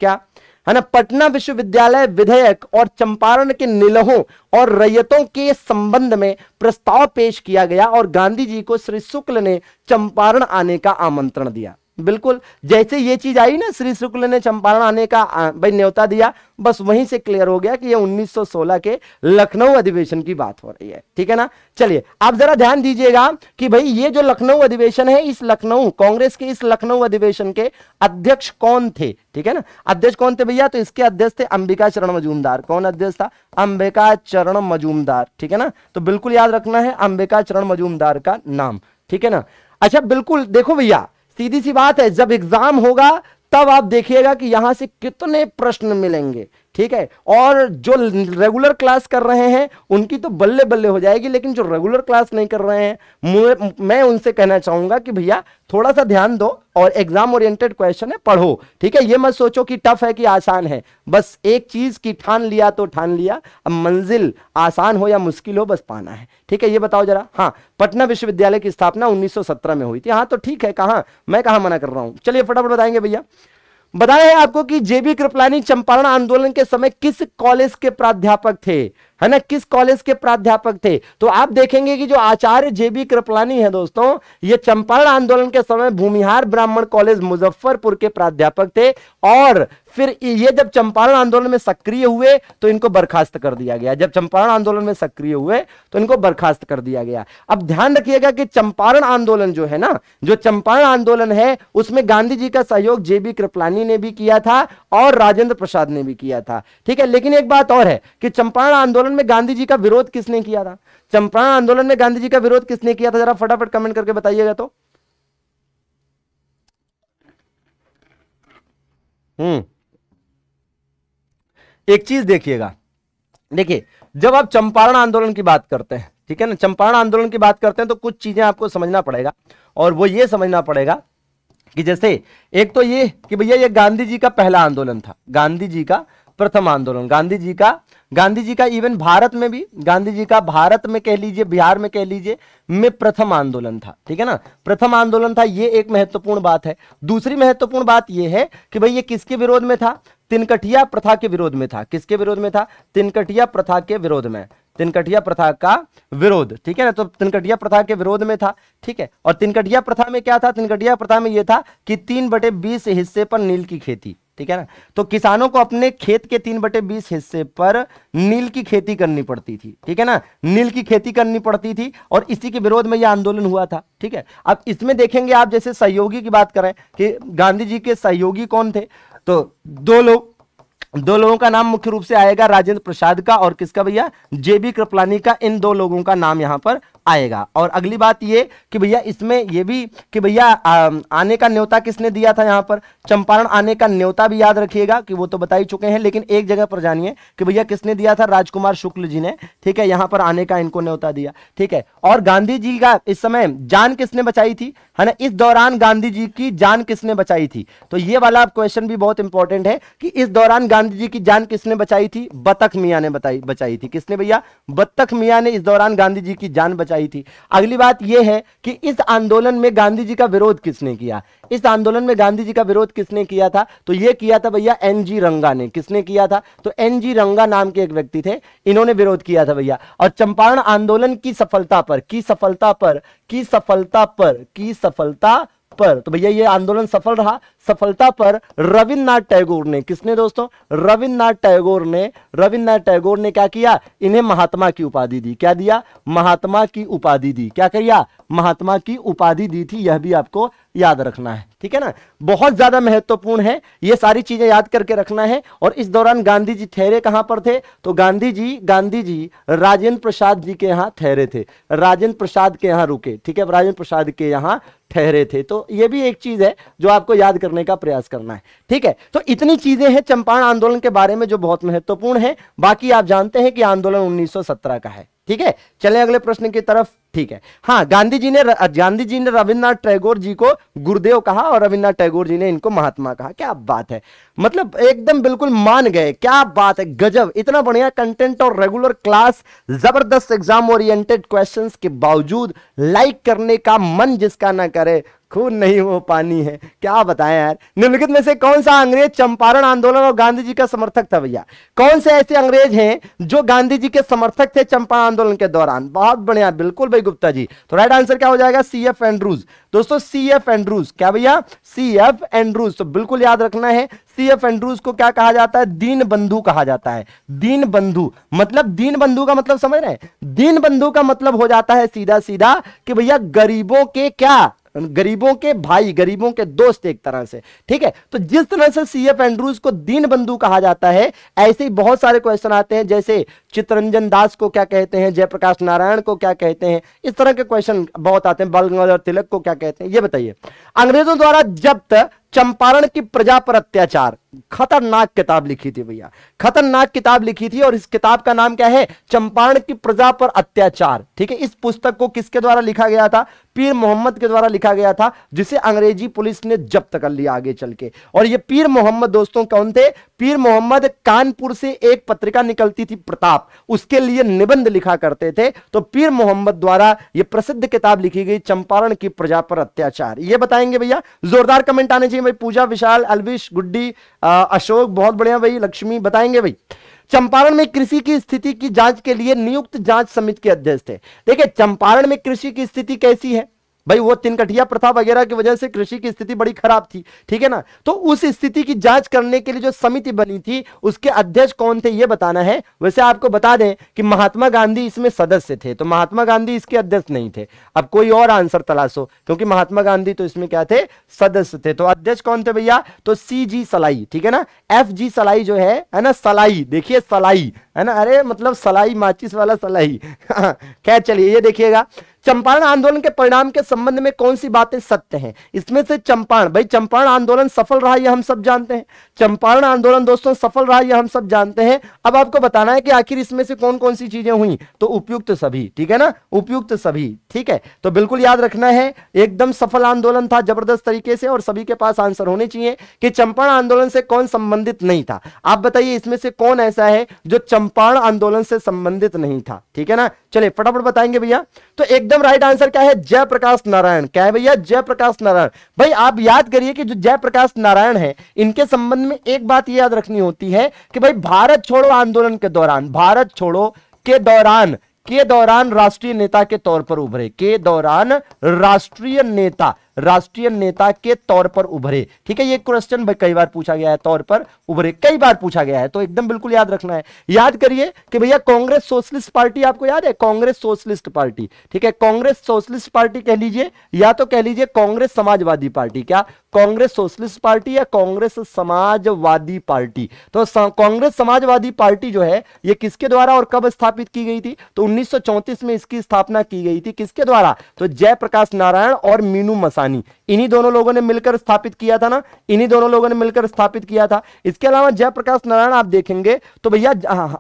क्या? है ना, पटना विश्वविद्यालय विधेयक और चंपारण के निलहों और रैयतों के संबंध में प्रस्ताव पेश किया गया और गांधी जी को श्री शुक्ल ने चंपारण आने का आमंत्रण दिया। बिल्कुल, जैसे ये चीज़ आई ना, श्री शुक्ल ने चंपारण आने का भाई न्योता दिया, बस वहीं से क्लियर हो गया कि ये 1916 के लखनऊ अधिवेशन की बात हो रही है। ठीक है ना? चलिए, आप जरा ध्यान दीजिएगा कि भाई ये जो लखनऊ अधिवेशन है, इस लखनऊ, कांग्रेस के इस लखनऊ अधिवेशन के अध्यक्ष कौन थे? ठीक है ना? अध्यक्ष कौन थे भैया? तो इसके अध्यक्ष थे अंबिका चरण मजूमदार। कौन अध्यक्ष था? अंबिका चरण मजूमदार। ठीक है ना? तो बिल्कुल याद रखना है अंबिका चरण मजूमदार का नाम। ठीक है ना? अच्छा बिल्कुल, देखो भैया सीधी सी बात है, जब एग्ज़ाम होगा, तब आप देखिएगा कि यहाँ से कितने प्रश्न मिलेंगे। ठीक है? और जो रेगुलर क्लास कर रहे हैं, उनकी तो बल्ले बल्ले हो जाएगी, लेकिन जो रेगुलर क्लास नहीं कर रहे हैं मैं उनसे कहना चाहूँगा कि भैया थोड़ा सा ध्यान दो और एग्ज़ाम ओरिएंटेड क्वेश्चन है, पढ़ो। ठीक है? ये मत सोचो कि टफ है कि आसान है। बस एक चीज़ की ठान लिया तो ठान लिया। अब मंजिल आसान हो या मुश्किल हो, बस पाना है। ठीक है? ये बताओ जरा। हाँ पटना विश्वविद्यालय की स्थापना 1917 में हुई थी। हाँ तो ठीक है। कहा? मैं कहा मना कर रहा हूँ? चलिए, फटाफट बताएँगे भैया। बताया आपको कि जेबी कृपलानी चंपारण आंदोलन के समय किस कॉलेज के प्राध्यापक थे? है ना? किस कॉलेज के प्राध्यापक थे? तो आप देखेंगे कि जो आचार्य जेबी कृपलानी है दोस्तों, ये चंपारण आंदोलन के समय भूमिहार ब्राह्मण कॉलेज मुजफ्फरपुर के प्राध्यापक थे और फिर ये जब चंपारण आंदोलन में सक्रिय हुए तो इनको बर्खास्त कर दिया गया। जब चंपारण आंदोलन में सक्रिय हुए तो इनको बर्खास्त कर दिया गया। अब ध्यान रखिएगा कि चंपारण आंदोलन जो है ना, जो चंपारण आंदोलन है, उसमें गांधी जी का सहयोग जेबी कृपलानी ने भी किया था और राजेंद्र प्रसाद ने भी किया था। ठीक है, लेकिन एक बात और है कि चंपारण आंदोलन आंदोलन में गांधी जी का विरोध किसने किया था? चंपारण आंदोलन में गांधी जी का विरोध किसने किया था? जरा फटाफट कमेंट करके बताइएगा तो। हम्म। एक चीज़ देखिएगा। देखिए, जब आप चंपारण आंदोलन की बात करते हैं, ठीक है ना? चंपारण आंदोलन की बात करते हैं तो कुछ चीज़ें आपको समझना पड़ेगा और वो ये समझना पड़ेगा कि जैसे एक तो ये कि भैया ये गांधी जी का पहला आंदोलन था, गांधी जी का प्रथम आंदोलन, गांधी जी का गांधी जी का इवन भारत में भी, गांधी जी का भारत में कह लीजिए, बिहार में कह लीजिए, में प्रथम आंदोलन था, ठीक है ना? प्रथम आंदोलन था, ये एक महत्वपूर्ण बात है। दूसरी महत्वपूर्ण बात यह है कि भाई ये किसके विरोध में था? तिनकटिया प्रथा के विरोध में था। किसके विरोध में था? तिनकटिया प्रथा के विरोध में। तिनकटिया प्रथा का विरोध, ठीक है ना? तो तिनकटिया प्रथा के विरोध में था, ठीक है? और तिनकटिया प्रथा में क्या था? तिनकटिया प्रथा में यह था कि तीन बटे बीस हिस्से पर नील की खेती। ठीक है ना? तो किसानों को अपने खेत के तीन बटे बीस हिस्से पर नील की खेती करनी पड़ती थी, ठीक है ना? नील की खेती करनी पड़ती थी और इसी के विरोध में यह आंदोलन हुआ था, ठीक है? अब इसमें देखेंगे आप जैसे सहयोगी की बात करें कि गांधी जी के सहयोगी कौन थे? तो दो लोग, दो लोगों का नाम मुख्य रूप से आएगा राजेंद्र प्रसाद का और किसका भैया? जेबी कृपलानी का। इन दो लोगों का नाम यहाँ पर आएगा। और अगली बात ये कि भैया इसमें ये भी कि भैया आने का न्योता किसने दिया था यहाँ पर? चंपारण आने का न्योता भी याद रखिएगा कि वो तो बता ही चुके हैं, लेकिन एक जगह पर जानिए कि भैया किसने दिया था? राजकुमार शुक्ल जी ने, ठीक है? यहाँ पर आने का इनको न्योता दिया, ठीक है? और गांधी जी का इस समय जान किसने बचाई थी? है ना, इस दौरान गांधी जी की जान किसने बचाई थी? तो ये वाला क्वेश्चन भी बहुत इंपॉर्टेंट है कि इस दौरान गांधी जी की जान किसने बचाई थी? बतख मियाँ ने बताई, बचाई थी। किसने भैया? बतख मियाँ ने इस दौरान गांधी जी की जान बचाई थी। अगली बात यह है कि इस आंदोलन में गांधी जी का विरोध किसने किया? इस आंदोलन में गांधी जी का विरोध किसने किया था? तो यह किया था भैया एन जी रंगा ने। किसने किया था? तो एन जी रंगा नाम के एक व्यक्ति थे। इन्होंने विरोध किया था भैया। और चंपारण आंदोलन की सफलता पर, की सफलता पर, की सफलता पर, की सफलता पर। तो भैया, ये आंदोलन सफल रहा। सफलता पर रविन्द्रनाथ टैगोर ने, किसने दोस्तों? रविन्द्रनाथ टैगोर ने, रविन्द्रनाथ टैगोर ने क्या किया? इन्हें महात्मा की उपाधि दी। क्या दिया? महात्मा की उपाधि दी। क्या किया महात्मा की उपाधि दी थी, यह भी आपको याद रखना है। ठीक है ना? बहुत ज़्यादा महत्वपूर्ण है। ये सारी चीज़ें याद करके रखना है। और इस दौरान गांधी जी ठहरे कहाँ पर थे? तो गांधी जी गांधी जी राजेंद्र प्रसाद जी के यहाँ ठहरे थे। राजेंद्र प्रसाद के यहाँ रुके। ठीक है? राजेंद्र प्रसाद के यहाँ ठहरे थे। तो ये भी एक चीज़ है जो आपको याद करने का प्रयास करना है। ठीक है? तो इतनी चीज़ें हैं चंपारण आंदोलन के बारे में जो बहुत महत्वपूर्ण है। बाकी आप जानते हैं कि आंदोलन 1917 का है। ठीक है? चले अगले प्रश्न की तरफ़, ठीक है। हाँ गांधी जी ने गांधी जी ने रविन्द्रनाथ टैगोर जी को गुरुदेव कहा और रविन्द्रनाथ टैगोर जी ने इनको महात्मा कहा। क्या बात है। मतलब एकदम बिल्कुल मान गए। क्या बात है। गजब। इतना बढ़िया कंटेंट और रेगुलर क्लास ज़बरदस्त एग्ज़ाम ओरिएंटेड क्वेश्चंस के बावजूद लाइक करने का मन जिसका ना करे खून नहीं वो पानी है। क्या बताएँ यार? निम्नलिखित में से कौन सा अंग्रेज़ चंपारण आंदोलन और गांधी जी का समर्थक था भैया? कौन से ऐसे अंग्रेज़ हैं जो गांधी जी के समर्थक थे चंपारण आंदोलन के दौरान? बहुत बढ़िया, बिल्कुल भाई गुप्ता जी। तो राइट आंसर क्या हो जाएगा? सी एफ़ एंड्रूज दोस्तों सी एफ़ एंड्रूज क्या भैया? सी एफ़ एंड्रूज तो बिल्कुल याद रखना है सी एफ़ एंड्रूज को क्या कहा जाता है? दीन बंधु कहा जाता है। दीन बंधु। मतलब दीन बंधु का मतलब समझ रहे हैं? दीन बंधु का मतलब हो जाता है सीधा सीधा कि भैया गरीबों के क्या गरीबों के भाई, गरीबों के दोस्त एक तरह से। ठीक है? तो जिस तरह से सीएफ एंड्रूज को दीन बंधु कहा जाता है, ऐसे ही बहुत सारे क्वेश्चन आते हैं, जैसे चित्रंजन दास को क्या कहते हैं, जयप्रकाश नारायण को क्या कहते हैं, इस तरह के क्वेश्चन बहुत आते हैं, बाल गंगाधर तिलक को क्या कहते हैं, ये बताइए। अंग्रेज़ों द्वारा जब्त चंपारण की प्रजा पर अत्याचार। खतरनाक किताब लिखी थी भैया। खतरनाक किताब लिखी थी और इस किताब का नाम क्या है? चंपारण की प्रजा पर अत्याचार। ठीक है, इस पुस्तक को किसके द्वारा लिखा गया था? पीर मोहम्मद के द्वारा लिखा गया था, जिसे अंग्रेज़ी पुलिस ने जब्त कर लिया आगे चल के। और ये पीर मोहम्मद दोस्तों कौन थे? पीर मोहम्मद कानपुर से एक पत्रिका निकलती थी प्रताप। उसके लिए निबंध लिखा करते थे। तो पीर मोहम्मद द्वारा यह प्रसिद्ध किताब लिखी गई, चंपारण की प्रजा पर अत्याचार। ये बताएँगे भैया, जोरदार कमेंट आने चाहिए। भाई, पूजा, विशाल, अलविश, गुड्डी अशोक, बहुत बढ़िया भाई, लक्ष्मी, बताएँगे भाई। चंपारण में कृषि की स्थिति की जाँच के लिए नियुक्त जाँच समिति के अध्यक्ष थे। देखिए, चंपारण में कृषि की स्थिति कैसी है? भाई वो तिनकटिया प्रथा वगैरह की वजह से कृषि की स्थिति बड़ी खराब थी, ठीक है ना? तो उस स्थिति की जाँच करने के लिए जो समिति बनी थी, उसके अध्यक्ष कौन थे ये बताना है। वैसे आपको बता दें कि महात्मा गांधी इसमें सदस्य थे तो महात्मा गांधी इसके अध्यक्ष नहीं थे। अब कोई और आंसर तलाशो क्योंकि महात्मा गांधी तो इसमें क्या थे? सदस्य थे। तो अध्यक्ष कौन थे भैया? तो सी जी सलाई ठीक है ना? एफ़ जी सलाई जो है है ना? सलाई देखिए सलाई है ना? अरे मतलब सलाई माचिस वाला सलाई (laughs) क्या चलिए, ये देखिएगा। चंपारण आंदोलन के परिणाम के संबंध में कौन सी बातें सत्य हैं? इसमें से चंपारण, भाई चंपारण आंदोलन सफल रहा, यह हम सब जानते हैं। चंपारण आंदोलन दोस्तों सफल रहा, यह हम सब जानते हैं। अब आपको बताना है कि आखिर इसमें से कौन कौन सी चीज़ें हुई? तो उपयुक्त सभी, ठीक है ना? उपयुक्त सभी, ठीक है? तो बिल्कुल याद रखना है, एकदम सफल आंदोलन था, ज़बरदस्त तरीके से और सभी के पास आंसर होने चाहिए कि चंपारण आंदोलन से कौन संबंधित नहीं था। आप बताइए इसमें से कौन ऐसा है जो चंपारण आंदोलन से संबंधित नहीं था, ठीक है ना? चलिए फटाफट बताएँगे भैया। तो एकदम राइट आंसर क्या है? जयप्रकाश नारायण। क्या है भैया? जयप्रकाश नारायण। भाई, आप याद करिए कि जो जयप्रकाश नारायण है, इनके संबंध में एक बात याद रखनी होती है कि भाई, भारत छोड़ो आंदोलन के दौरान। भारत छोड़ो के दौरान। के दौरान राष्ट्रीय नेता के तौर पर उभरे। के दौरान राष्ट्रीय नेता। राष्ट्रीय नेता के तौर पर उभरे। ठीक है, ये क्वेश्चन कई बार पूछा गया है, तौर पर उभरे। कई बार पूछा गया है तो एकदम बिल्कुल याद रखना है। याद करिए कि भैया कांग्रेस सोशलिस्ट पार्टी, आपको याद है? Congress socialist party. ठीक है, कांग्रेस सोशलिस्ट पार्टी कह लीजिए, या तो कह लीजिए कांग्रेस समाजवादी पार्टी। क्या कांग्रेस सोशलिस्ट पार्टी या कांग्रेस समाजवादी पार्टी? तो कांग्रेस समाजवादी पार्टी जो है, ये किसके द्वारा और कब स्थापित की गई थी? तो 1934 में इसकी स्थापना की गई थी। किसके द्वारा? तो जयप्रकाश नारायण और मीनू मसानी। fulani इन्हीं दोनों लोगों ने मिलकर स्थापित किया था ना? इन्हीं दोनों लोगों ने मिलकर स्थापित किया था। इसके अलावा जयप्रकाश नारायण आप देखेंगे तो भैया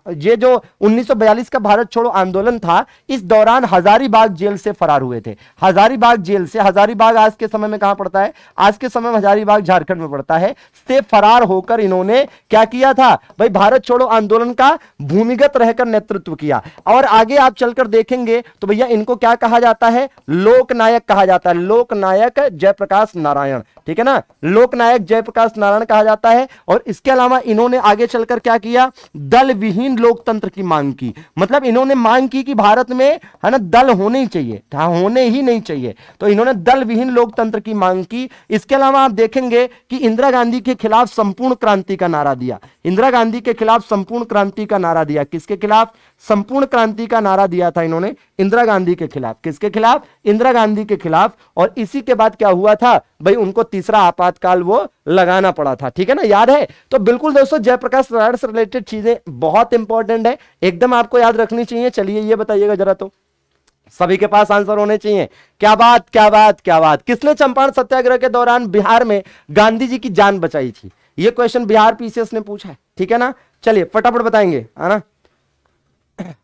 ये जो 1942 का भारत छोड़ो आंदोलन था, इस दौरान हजारीबाग जेल से फरार हुए थे। हजारीबाग जेल से, हजारीबाग आज के समय में कहाँ पड़ता है? आज के समय हजारीबाग झारखंड में पड़ता है। से फरार होकर इन्होंने क्या किया था? भाई, भारत छोड़ो आंदोलन का भूमिगत रहकर नेतृत्व किया। और आगे आप चलकर देखेंगे तो भैया, इनको क्या कहा जाता है? लोकनायक कहा जाता है। लोकनायक जयप्रकाश नारायण। ठीक है ना? लोकनायक जयप्रकाश नारायण कहा जाता है और इसके अलावा इन्होंने आगे चलकर क्या किया? दल विहीन लोकतंत्र की मांग की। मतलब इन्होंने मांग की कि भारत में है ना दल होने ही चाहिए। हाँ, होने ही नहीं चाहिए। तो इन्होंने दल विहीन लोकतंत्र की मांग की। इसके अलावा आप देखेंगे कि इंदिरा गांधी के खिलाफ संपूर्ण क्रांति का नारा दिया। इंदिरा गांधी के खिलाफ संपूर्ण क्रांति का नारा दिया। किसके खिलाफ? संपूर्ण क्रांति का नारा दिया था इन्होंने। इंदिरा गांधी के खिलाफ। किसके खिलाफ? इंदिरा गांधी के खिलाफ। और इसी के बाद क्या हुआ था? भाई, उनको तीसरा आपातकाल वो लगाना पड़ा था, ठीक है ना? याद है? तो बिल्कुल दोस्तों, जयप्रकाश नारायण से रिलेटेड चीज़ें बहुत इंपॉर्टेंट है। एकदम आपको याद रखनी चाहिए। चलिए ये बताइएगा जरा तो। सभी के पास आंसर होने चाहिए। क्या बात क्या बात क्या बात। किसने चंपारण सत्याग्रह के दौरान बिहार में गांधी जी की जान बचाई थी? ये क्वेश्चन बिहार पीसीएस ने पूछा है, ठीक है ना? चलिए, फटाफट बताएँगे, है ना?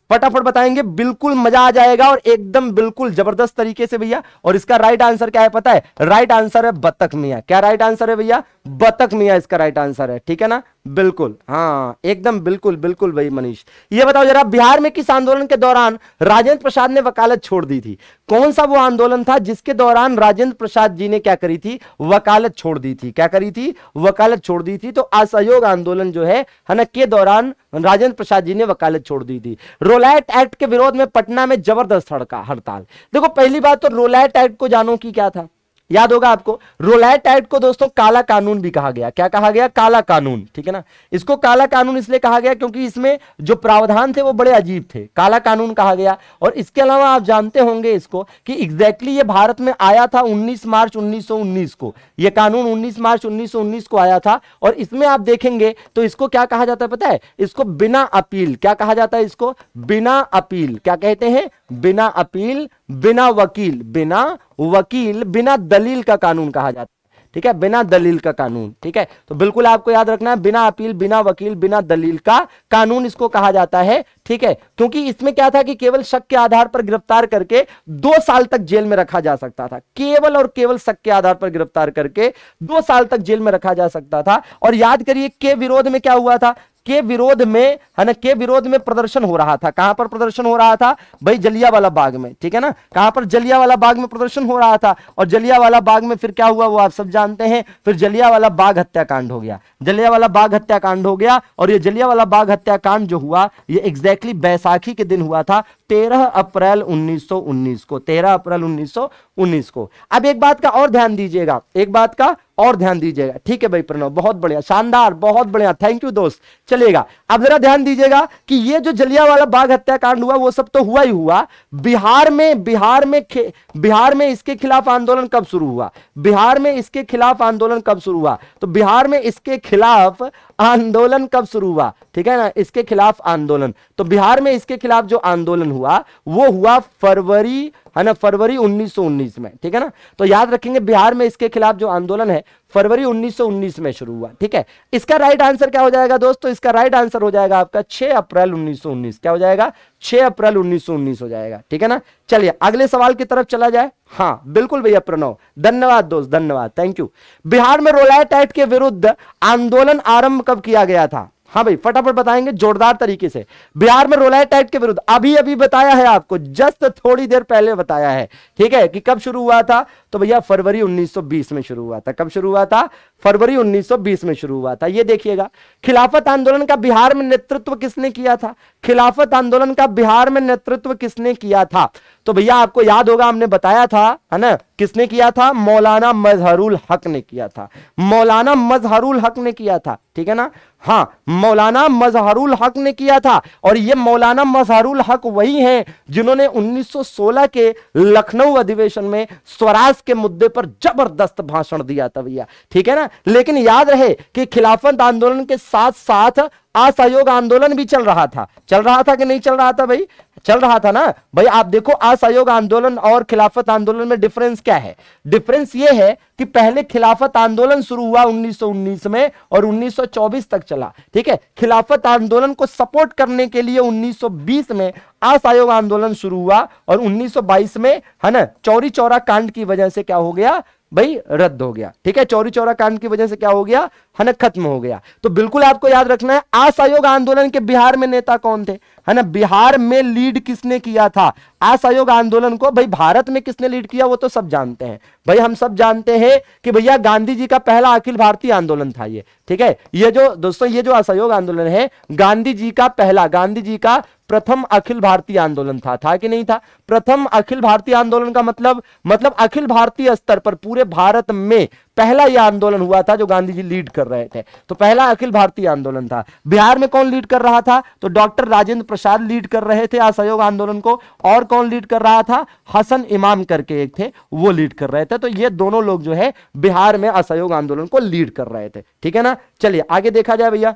फटाफट बताएँगे, बिल्कुल मज़ा आ जाएगा और एकदम बिल्कुल ज़बरदस्त तरीके से भैया। और इसका राइट आंसर क्या है पता है? राइट आंसर है बतख मिया। क्या राइट आंसर है भैया? बतख मिया इसका राइट आंसर है। ठीक है ना? बिल्कुल। हाँ एकदम बिल्कुल बिल्कुल भाई मनीष। ये बताओ जरा, बिहार में किस आंदोलन के दौरान राजेंद्र प्रसाद ने वकालत छोड़ दी थी? कौन सा वो आंदोलन था जिसके दौरान राजेंद्र प्रसाद जी ने क्या करी थी? वकालत छोड़ दी थी। क्या करी थी? वकालत छोड़ दी थी। तो असहयोग आंदोलन जो है ना, के दौरान राजेंद्र प्रसाद जी ने वकालत छोड़ दी थी। रोलैट एक्ट के विरोध में पटना में ज़बरदस्त हड़ताल। देखो, पहली बात तो रोलैट एक्ट को जानो की क्या था? याद होगा आपको, रोलैट एक्ट को दोस्तों काला कानून भी कहा गया। क्या कहा गया? काला कानून, ठीक है ना? इसको काला कानून इसलिए कहा गया क्योंकि इसमें जो प्रावधान थे वो बड़े अजीब थे। काला कानून कहा गया। और इसके अलावा आप जानते होंगे इसको कि एग्जैक्टली ये भारत में आया था 19 मार्च 1919 को। ये कानून 19 मार्च 1919 को आया था और इसमें आप देखेंगे तो इसको क्या कहा जाता है पता है? इसको बिना अपील, क्या कहा जाता है इसको? बिना अपील, क्या कहते हैं? बिना अपील, बिना वकील बिना वकील, बिना दलील का कानून कहा जाता है। ठीक है? बिना दलील का कानून, ठीक है? तो बिल्कुल आपको याद रखना है, बिना अपील, बिना वकील, बिना दलील का कानून इसको कहा जाता है, ठीक है? क्योंकि इसमें क्या था कि केवल शक के आधार पर गिरफ़्तार करके दो साल तक जेल में रखा जा सकता था। केवल और केवल शक के आधार पर गिरफ़्तार करके दो साल तक जेल में रखा जा सकता था। और याद करिए, के विरोध में क्या हुआ था? के विरोध में, है ना, के विरोध में प्रदर्शन हो रहा था। कहाँ पर प्रदर्शन हो रहा था? भाई जलिया वाला बाग में, ठीक है ना? कहाँ पर जलिया वाला बाग में प्रदर्शन हो रहा था? और जलिया वाला बाग में फिर क्या हुआ, वो आप सब जानते हैं, फिर जलिया वाला बाग हत्याकांड हो गया। जलिया वाला बाग हत्याकांड हो गया, और ये जलिया वाला बाग हत्याकांड जो हुआ, ये एग्जैक्टली बैसाखी के दिन हुआ था। तेरह अप्रैल 1919 को, तेरह अप्रैल 1919 को। अब एक बात का और ध्यान दीजिएगा, एक बात का और ध्यान दीजिएगा। ठीक है भाई प्रणव, बहुत बढ़िया, शानदार, बहुत बढ़िया थैंक यू दोस्त। चलेगा अब जरा ध्यान दीजिएगा कि ये जो जलिया वाला बाघ हत्याकांड हुआ, वो सब तो हुआ ही हुआ। बिहार में बिहार में बिहार में इसके खिलाफ आंदोलन कब शुरू हुआ? बिहार में इसके खिलाफ आंदोलन कब शुरू हुआ? तो बिहार में इसके खिलाफ आंदोलन कब शुरू हुआ? ठीक है ना, इसके खिलाफ आंदोलन। तो बिहार में इसके खिलाफ जो आंदोलन हुआ, वो हुआ फरवरी, है ना, फरवरी 1919 में, ठीक है ना? तो याद रखेंगे बिहार में इसके खिलाफ जो आंदोलन है, फरवरी 1919 में शुरू हुआ, ठीक है? इसका राइट आंसर क्या हो जाएगा दोस्तों? इसका राइट आंसर हो जाएगा आपका 6 अप्रैल 1919 क्या हो जाएगा? 6 अप्रैल 1919 हो जाएगा, ठीक है ना? चलिए, अगले सवाल की तरफ़ चला जाए। हाँ बिल्कुल भैया प्रणव, धन्यवाद दोस्त, धन्यवाद थैंक यू बिहार में रोलैट एक्ट के विरुद्ध आंदोलन आरंभ कब किया गया था? हाँ भाई, फटाफट बताएँगे जोरदार तरीके से। बिहार में रोलाइट एक्ट के विरुद्ध अभी अभी बताया है आपको, जस्ट थोड़ी देर पहले बताया है, ठीक है, कि कब शुरू हुआ था? तो भैया, फरवरी 1920 में शुरू हुआ था। कब शुरू हुआ था? फरवरी 1920 में शुरू हुआ था। ये देखिएगा, खिलाफत आंदोलन का बिहार में नेतृत्व किसने किया था? खिलाफत आंदोलन का बिहार में नेतृत्व किसने किया था? तो भैया, आपको याद होगा, हमने बताया था, है ना, किसने किया था? मौलाना मजहरुल हक ने किया था। मौलाना मजहरुल हक ने किया था, ठीक है ना? हाँ मौलाना मजहरुल हक ने किया था और ये मौलाना मजहरुल हक वही हैं जिन्होंने 1916 के लखनऊ अधिवेशन में स्वराज के मुद्दे पर ज़बरदस्त भाषण दिया था भैया। ठीक है ना? लेकिन याद रहे कि खिलाफत आंदोलन के साथ साथ असहयोग आंदोलन भी चल रहा था। चल रहा था कि नहीं चल रहा था भाई? चल रहा था ना? भाई, आप देखो, असहयोग आंदोलन और खिलाफत आंदोलन में डिफरेंस क्या है? डिफरेंस ये है कि पहले खिलाफत आंदोलन शुरू हुआ 1919 में और 1924 तक चला, ठीक है? खिलाफत आंदोलन को सपोर्ट करने के लिए 1920 में असहयोग आंदोलन शुरू हुआ और 1922 में, है ना चौरी चौरा कांड की वजह से क्या हो गया? भाई, रद्द हो गया, ठीक है? चौरी चौरा कांड की वजह से क्या हो गया? है ना, खत्म हो गया। तो बिल्कुल आपको याद रखना है, असहयोग आंदोलन के बिहार में नेता कौन थे? है ना? बिहार में लीड किसने किया था? असहयोग आंदोलन को भाई भारत में किसने लीड किया, वो तो सब जानते हैं। भाई हम सब जानते हैं कि भैया गांधी जी का पहला अखिल भारतीय आंदोलन था ये, ठीक है? ये जो, दोस्तों, ये जो असहयोग आंदोलन है, गांधी जी का पहला, गांधी जी का प्रथम अखिल भारतीय आंदोलन था था कि नहीं था? प्रथम अखिल भारतीय आंदोलन का मतलब मतलब अखिल भारतीय स्तर पर पूरे भारत में पहला यह आंदोलन हुआ था जो गांधी जी लीड कर रहे थे। तो पहला अखिल भारतीय आंदोलन था। बिहार में कौन लीड कर रहा था? तो डॉक्टर राजेंद्र प्रसाद लीड कर रहे थे असहयोग आंदोलन को। और कौन लीड कर रहा था? हसन इमाम करके एक थे, वो लीड कर रहे थे। तो ये दोनों लोग जो है, बिहार में असहयोग आंदोलन को लीड कर रहे थे। ठीक है ना? चलिए, आगे देखा जाए भैया।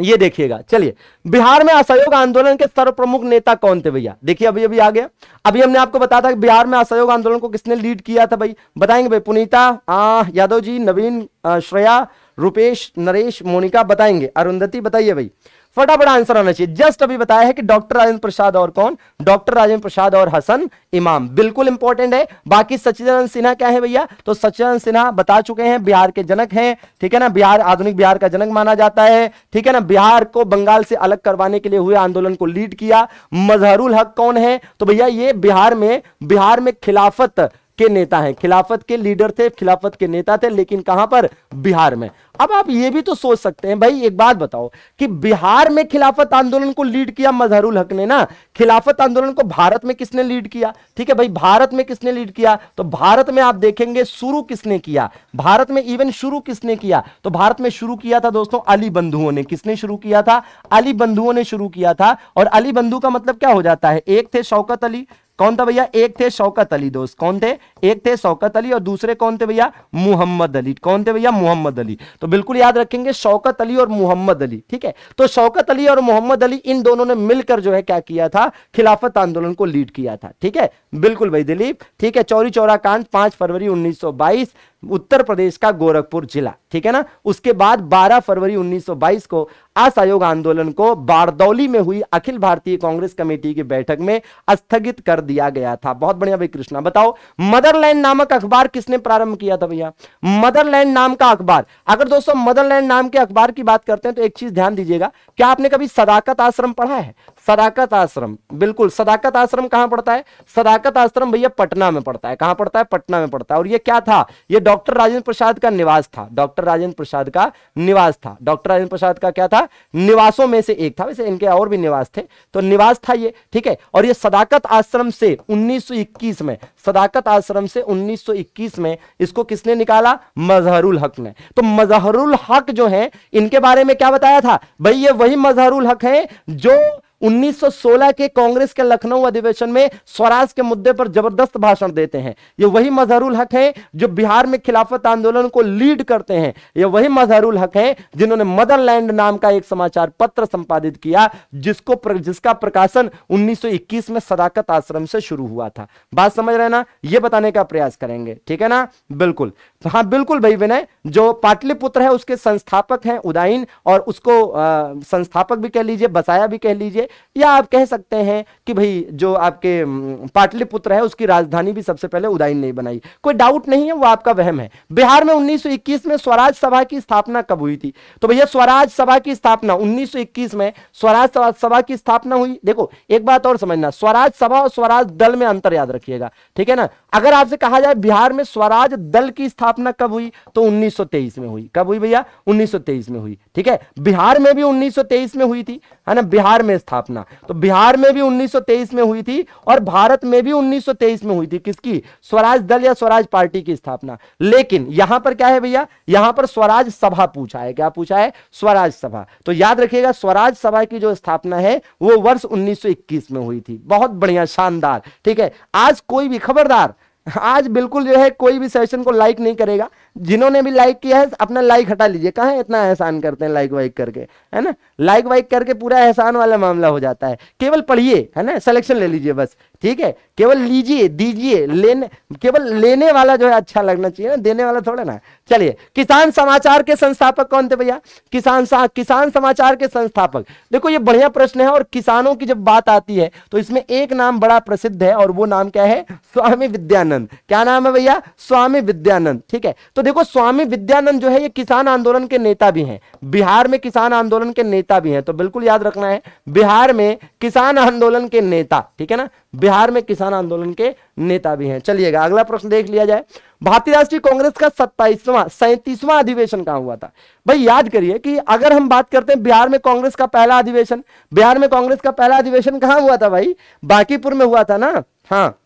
ये देखिएगा, चलिए। बिहार में असहयोग आंदोलन के सर्वप्रमुख नेता कौन थे भैया? देखिए, अभी अभी आ गया। अभी हमने आपको बताया था कि बिहार में असहयोग आंदोलन को किसने लीड किया था भाई? बताएँगे भाई, पुनीता यादव जी, नवीन श्रेया, रुपेश, नरेश, मोनिका, बताएँगे। अरुंधति, बताइए भाई। फटाफट आंसर आना चाहिए। जस्ट अभी बताया है कि डॉक्टर राजेंद्र प्रसाद और कौन? डॉक्टर राजेंद्र प्रसाद और हसन इमाम। बिल्कुल इंपॉर्टेंट है। बाकी सचिदानंद सिन्हा क्या है भैया? तो सचिदानंद सिन्हा बता चुके हैं, बिहार के जनक हैं, ठीक है ना? बिहार, आधुनिक बिहार का जनक माना जाता है, ठीक है ना? बिहार को बंगाल से अलग करवाने के लिए हुए आंदोलन को लीड किया। मजहरुल हक कौन है? तो भैया ये बिहार में बिहार में खिलाफत के नेता हैं। खिलाफत के लीडर थे, खिलाफत के नेता थे, लेकिन कहाँ पर? बिहार में। अब आप ये भी तो सोच सकते हैं, भाई, एक बात बताओ कि बिहार में खिलाफत आंदोलन को लीड किया मजहरुल हक ने ना? खिलाफत आंदोलन को भारत में किसने लीड किया? ठीक है भाई, भारत में किसने लीड किया? तो भारत में आप देखेंगे शुरू किसने किया? भारत में इवन शुरू किसने किया? तो भारत में शुरू किया था दोस्तों अली बंधुओं ने। किसने शुरू किया था? अली बंधुओं ने शुरू किया था। और अली बंधु का मतलब क्या हो जाता है? एक थे शौकत अली कौन था भैया? एक थे शौकत अली दोस्त। कौन थे? एक थे शौकत अली और दूसरे कौन थे भैया? मोहम्मद अली। कौन थे भैया? मोहम्मद अली। तो बिल्कुल याद रखेंगे, शौकत अली और मोहम्मद अली, ठीक है? तो शौकत अली और मोहम्मद अली, इन दोनों ने मिलकर जो है क्या किया था? खिलाफत आंदोलन को लीड किया था, ठीक है? बिल्कुल भाई दिलीप, ठीक है? चौरी चौरा कांड, पाँच फरवरी उन्नीस सौ बाईस उत्तर प्रदेश का गोरखपुर जिला, ठीक है ना? उसके बाद 12 फरवरी 1922 को असहयोग आंदोलन को बारदौली में हुई अखिल भारतीय कांग्रेस कमेटी की बैठक में स्थगित कर दिया गया था। बहुत बढ़िया भाई कृष्णा, बताओ, मदरलैंड नामक अखबार किसने प्रारंभ किया था भैया? मदरलैंड नाम का अखबार। अगर दोस्तों, मदरलैंड नाम के अखबार की बात करते हैं तो एक चीज़ ध्यान दीजिएगा, क्या आपने कभी सदाकत आश्रम पढ़ा है? सदाकत आश्रम, बिल्कुल सदाकत आश्रम कहाँ पड़ता है? सदाकत आश्रम भैया पटना में पड़ता है। कहाँ पड़ता है? पटना में पड़ता है। और ये क्या था? ये डॉक्टर राजेंद्र प्रसाद का निवास था। डॉक्टर राजेंद्र प्रसाद का निवास था। डॉक्टर राजेंद्र प्रसाद का क्या था? निवासों में से एक था। वैसे इनके और भी निवास थे। तो निवास था ये, ठीक है? और ये सदाकत आश्रम से 1921 में, सदाकत आश्रम से 1921 में इसको किसने निकाला? मजहरुल हक ने। तो मजहरुल हक जो है, इनके बारे में क्या बताया था? भाई ये वही मजहरुल हक है जो 1916 के कांग्रेस के लखनऊ अधिवेशन में स्वराज के मुद्दे पर ज़बरदस्त भाषण देते हैं। ये वही मजहरुल हक है जो बिहार में खिलाफत आंदोलन को लीड करते हैं। ये वही मजहरुल हक है जिन्होंने मदरलैंड नाम का एक समाचार पत्र संपादित किया जिसको प्र, जिसका प्रकाशन 1921 में सदाकत आश्रम से शुरू हुआ था। बात समझ रहे ना? ये बताने का प्रयास करेंगे। ठीक है ना? बिल्कुल। हाँ बिल्कुल भाई विनय जो पाटलिपुत्र है उसके संस्थापक हैं उदाइन और उसको आ, संस्थापक भी कह लीजिए बसाया भी कह लीजिए या आप कह सकते हैं कि भाई जो आपके पाटलिपुत्र है, उसकी राजधानी भी सबसे पहले उदाइन नहीं बनाई। कोई डाउट नहीं है, वो आपका वहम है। बिहार में 1921 में स्वराज सभा की स्थापना कब हुई थी? तो भैया, स्वराज सभा की स्थापना 1921 में स्वराज सभा की स्थापना हुई। देखो, एक बात और समझना, स्वराज सभा और स्वराज दल में अंतर याद रखिएगा, ठीक है ना? अगर आपसे कहा जाए बिहार में स्वराज दल की स्थापना कब हुई तो 1923 में हुई। कब हुई भैया? 1923 में हुई, ठीक है? बिहार में भी 1923 में हुई थी। है ना, बिहार में स्थापना। तो बिहार में भी 1923 में हुई थी और भारत में भी 1923 में हुई थी। किसकी? स्वराज दल या स्वराज पार्टी की स्थापना। लेकिन यहाँ पर क्या है भैया? यहाँ पर स्वराज सभा पूछा है। क्या पूछा है? स्वराज सभा। तो याद रखिएगा, स्वराज सभा की जो स्थापना है, वो वर्ष 1921 में हुई थी। बहुत बढ़िया, शानदार। ठीक है? आज कोई भी, खबरदार, आज बिल्कुल जो है, कोई भी सेशन को लाइक नहीं करेगा। जिन्होंने भी लाइक किया है, अपना लाइक हटा लीजिए। कहा इतना एहसान करते हैं लाइक वाइक करके? है ना? लाइक वाइक करके पूरा एहसान वाला मामला हो जाता है। केवल पढ़िए, है ना? सिलेक्शन ले लीजिए बस। ठीक है? केवल लीजिए दीजिए लेने केवल लेने वाला जो है अच्छा लगना चाहिए ना देने वाला थोड़ा ना। चलिए किसान समाचार के संस्थापक कौन थे भैया? किसान सा, किसान समाचार के संस्थापक। देखो ये बढ़िया प्रश्न है और किसानों की जब बात आती है तो इसमें एक नाम बड़ा प्रसिद्ध है और वो नाम क्या है? स्वामी विद्यानंद। क्या नाम है भैया? स्वामी विद्यानंद ठीक है? तो देखो स्वामी विद्यानंद जो है ये किसान आंदोलन के नेता भी हैं। बिहार में किसान आंदोलन के नेता भी हैं तो बिल्कुल याद रखना है बिहार में किसान आंदोलन के नेता ठीक है ना? बिहार में किसान आंदोलन के नेता भी हैं। चलिएगा, अगला प्रश्न देख लिया जाए। भारतीय राष्ट्रीय कांग्रेस का सत्ताईसवां, सैंतीसवां अधिवेशन कहाँ हुआ था? भाई, याद करिए कि अगर हम बात करते हैं बिहार में कांग्रेस का पहला अधिवेशन, बिहार में कांग्रेस का पहला अधिवेशन कहाँ हुआ था भाई? बाकीपुर में हुआ था ना? हाँ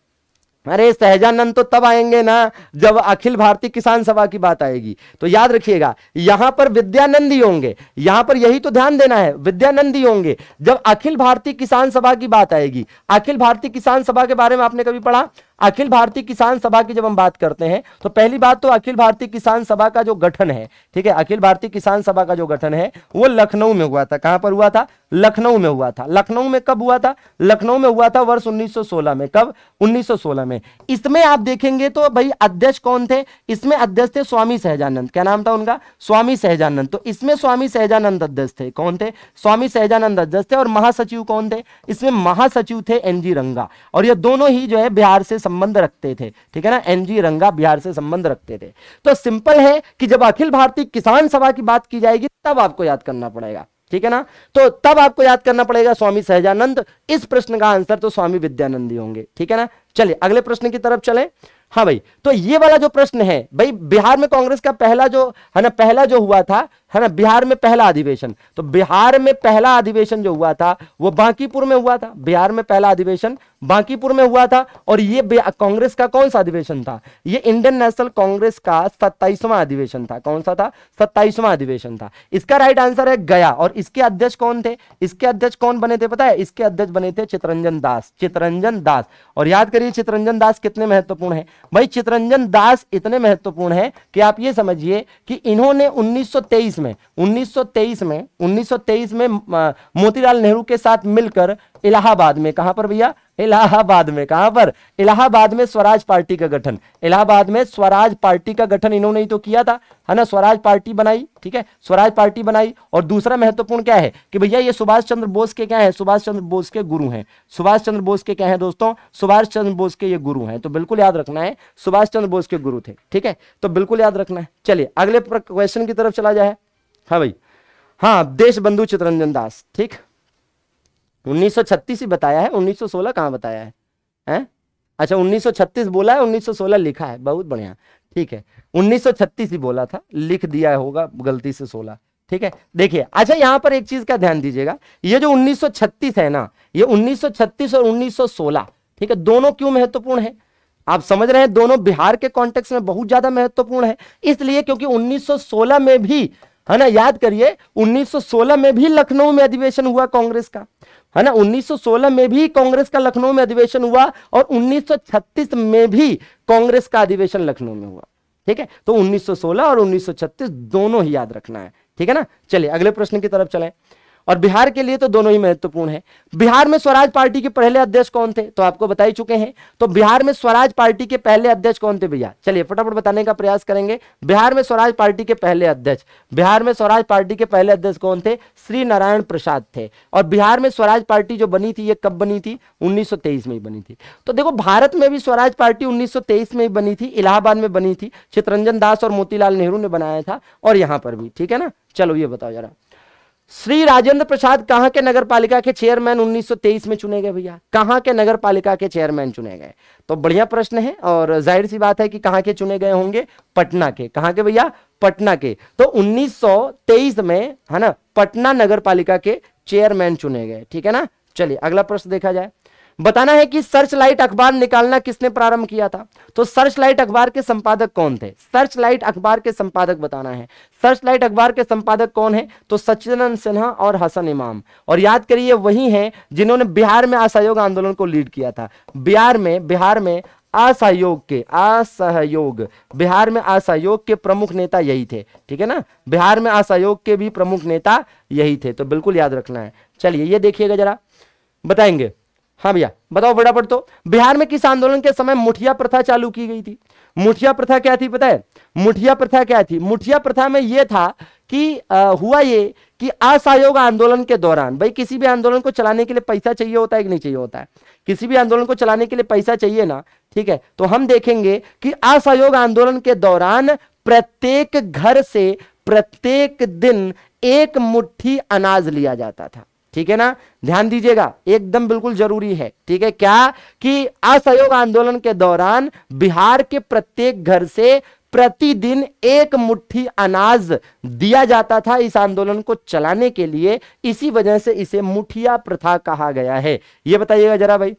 अरे, सहजानंद तो तब आएँगे ना, जब अखिल भारतीय किसान सभा की बात आएगी। तो याद रखिएगा, यहाँ पर विद्यानंद होंगे। यहाँ पर यही तो ध्यान देना है, विद्यानंद होंगे। जब अखिल भारतीय किसान सभा की बात आएगी, अखिल भारतीय किसान सभा के बारे में आपने कभी पढ़ा? अखिल भारतीय किसान सभा की जब हम बात करते हैं तो पहली बात तो अखिल भारतीय किसान सभा का जो गठन है, ठीक है, अखिल भारतीय किसान सभा का जो गठन है, वो लखनऊ में हुआ था। कहाँ पर हुआ था? लखनऊ में हुआ था। लखनऊ में कब हुआ था? लखनऊ में हुआ था वर्ष 1916 में। कब? 1916 में। इसमें आप देखेंगे तो भाई अध्यक्ष कौन थे? इसमें अध्यक्ष थे स्वामी सहजानंद। क्या नाम था उनका? स्वामी सहजानंद। तो इसमें स्वामी सहजानंद अध्यक्ष थे। कौन थे? स्वामी सहजानंद अध्यक्ष थे और महासचिव कौन थे? इसमें महासचिव थे एनजी रंगा। और ये दोनों ही जो है बिहार से संबंध रखते थे, ठीक है ना? एनजी रंगा बिहार से संबंध रखते थे। तो सिंपल है कि जब अखिल भारतीय किसान सभा की बात की जाएगी, तब आपको याद करना पड़ेगा, ठीक है ना? तो तब आपको याद करना पड़ेगा स्वामी सहजानंद। इस प्रश्न का आंसर तो स्वामी विद्यानंदी होंगे, ठीक है ना? चलिए, अगले प्रश्न की तरफ़ चलें। हाँ भाई तो ये वाला जो प्रश्न है, भाई, बिहार में कांग्रेस का पहला जो, है ना, पहला जो हुआ था, है ना, बिहार में पहला अधिवेशन। तो बिहार में पहला अधिवेशन जो हुआ था, वो बांकीपुर में हुआ था। बिहार में पहला अधिवेशन बांकीपुर में हुआ था, और ये कांग्रेस का कौन सा अधिवेशन था? ये इंडियन नेशनल कांग्रेस का सत्ताईसवां अधिवेशन था। कौन सा था? सत्ताईसवां अधिवेशन था। इसका राइट आंसर है गया, और इसके अध्यक्ष कौन थे? इसके अध्यक्ष कौन बने थे, पता है? इसके अध्यक्ष बने थे चित्रंजन दास चित्रंजन दास। और याद करिए चित्रंजन दास कितने महत्वपूर्ण है? भाई, चित्रंजन दास इतने महत्वपूर्ण है कि आप ये समझिए कि इन्होंने 1923 में 1923 में 1923 में, मोतीलाल नेहरू के साथ मिलकर इलाहाबाद में। कहाँ पर भैया? इलाहाबाद में। कहाँ पर? इलाहाबाद में स्वराज पार्टी का गठन। इलाहाबाद में स्वराज पार्टी का गठन इन्होंने ही तो किया था, है ना? स्वराज पार्टी बनाई, ठीक है? स्वराज पार्टी बनाई और दूसरा महत्वपूर्ण क्या है कि भैया ये सुभाष चंद्र बोस के क्या है? सुभाष चंद्र बोस के गुरु हैं। सुभाष चंद्र बोस के क्या है दोस्तों? सुभाष चंद्र बोस के ये गुरु हैं। तो बिल्कुल याद रखना है, सुभाष चंद्र बोस के गुरु थे, ठीक है? तो बिल्कुल याद रखना है। चलिए, अगले क्वेश्चन की तरफ़ चला जाए। हाँ भाई। हाँ देश बंधु चित्रंजन दास, ठीक? 1936 ही बताया है 1916 कहाँ बताया है हैं अच्छा 1936 बोला है 1916 लिखा है बहुत बढ़िया ठीक है 1936 ही बोला था लिख दिया होगा गलती से 16 ठीक है देखिए अच्छा यहाँ पर एक चीज़ का ध्यान दीजिएगा ये जो 1936 है ना ये 1936 और 1916 ठीक है दोनों क्यों महत्वपूर्ण है आप समझ रहे हैं दोनों बिहार के कॉन्टेक्स्ट में बहुत ज़्यादा महत्वपूर्ण है इसलिए क्योंकि 1916 में भी है ना याद करिए 1916 में भी लखनऊ में अधिवेशन हुआ कांग्रेस का है ना? 1916 में भी कांग्रेस का लखनऊ में अधिवेशन हुआ और 1936 में भी कांग्रेस का अधिवेशन लखनऊ में हुआ। ठीक है? तो 1916 और 1936 दोनों ही याद रखना है। ठीक है ना? चलिए, अगले प्रश्न की तरफ़ चलें। और बिहार के लिए तो दोनों ही महत्वपूर्ण है। बिहार में स्वराज पार्टी के पहले अध्यक्ष कौन थे? तो आपको बता ही चुके हैं। तो बिहार में स्वराज पार्टी के पहले अध्यक्ष कौन थे भैया? चलिए, फटाफट बताने का प्रयास करेंगे। बिहार में स्वराज पार्टी के पहले अध्यक्ष। बिहार में स्वराज पार्टी के पहले अध्यक्ष कौन थे? श्री नारायण प्रसाद थे। और बिहार में स्वराज पार्टी जो बनी थी, ये कब बनी थी? उन्नीस सौ तेईस में ही बनी थी। तो देखो, भारत में भी स्वराज पार्टी उन्नीस सौ तेईस में ही बनी थी, इलाहाबाद में बनी थी, चित्रंजन दास और मोतीलाल नेहरू ने बनाया था, और यहाँ पर भी। ठीक है ना? चलो, ये बताओ जरा। श्री राजेंद्र प्रसाद कहाँ के नगर पालिका के चेयरमैन 1923 में चुने गए भैया? कहाँ के नगर पालिका के चेयरमैन चुने गए? तो बढ़िया प्रश्न है और ज़ाहिर सी बात है कि कहाँ के चुने गए होंगे? पटना के। कहाँ के भैया? पटना के। तो 1923 में, है ना, पटना नगर पालिका के चेयरमैन चुने गए। ठीक है ना? चलिए, अगला प्रश्न देखा जाए। बताना है कि सर्च लाइट अखबार निकालना किसने प्रारंभ किया था? तो सर्च लाइट अखबार के संपादक कौन थे? सर्च लाइट अखबार के संपादक बताना है। सर्च लाइट अखबार के संपादक कौन है? तो सचिदानंद सिन्हा और हसन इमाम। और याद करिए, वही हैं जिन्होंने बिहार में असहयोग आंदोलन को लीड किया था। बिहार में बिहार में असहयोग के, असहयोग। बिहार में असहयोग के प्रमुख नेता यही थे। ठीक है ना? बिहार में असहयोग के भी प्रमुख नेता यही थे। तो बिल्कुल याद रखना है। चलिए, ये देखिएगा जरा। बताएँगे। हाँ भैया बताओ फटाफट तो। बिहार में किस आंदोलन के समय मुठिया प्रथा चालू की गई थी? मुठिया प्रथा क्या थी पता है? मुठिया प्रथा क्या थी? मुठिया प्रथा में यह था कि आ, हुआ ये कि असहयोग आंदोलन के दौरान भाई किसी भी आंदोलन को चलाने के लिए पैसा चाहिए होता है कि नहीं चाहिए होता है? किसी भी आंदोलन को चलाने के लिए पैसा चाहिए ना ठीक है? तो हम देखेंगे कि असहयोग आंदोलन के दौरान प्रत्येक घर से प्रत्येक दिन एक मुट्ठी अनाज लिया जाता था। ठीक है ना? ध्यान दीजिएगा, एकदम बिल्कुल ज़रूरी है, ठीक है? क्या? कि असहयोग आंदोलन के दौरान बिहार के प्रत्येक घर से प्रतिदिन एक मुट्ठी अनाज दिया जाता था इस आंदोलन को चलाने के लिए। इसी वजह से इसे मुठिया प्रथा कहा गया है। यह बताइएगा जरा भाई।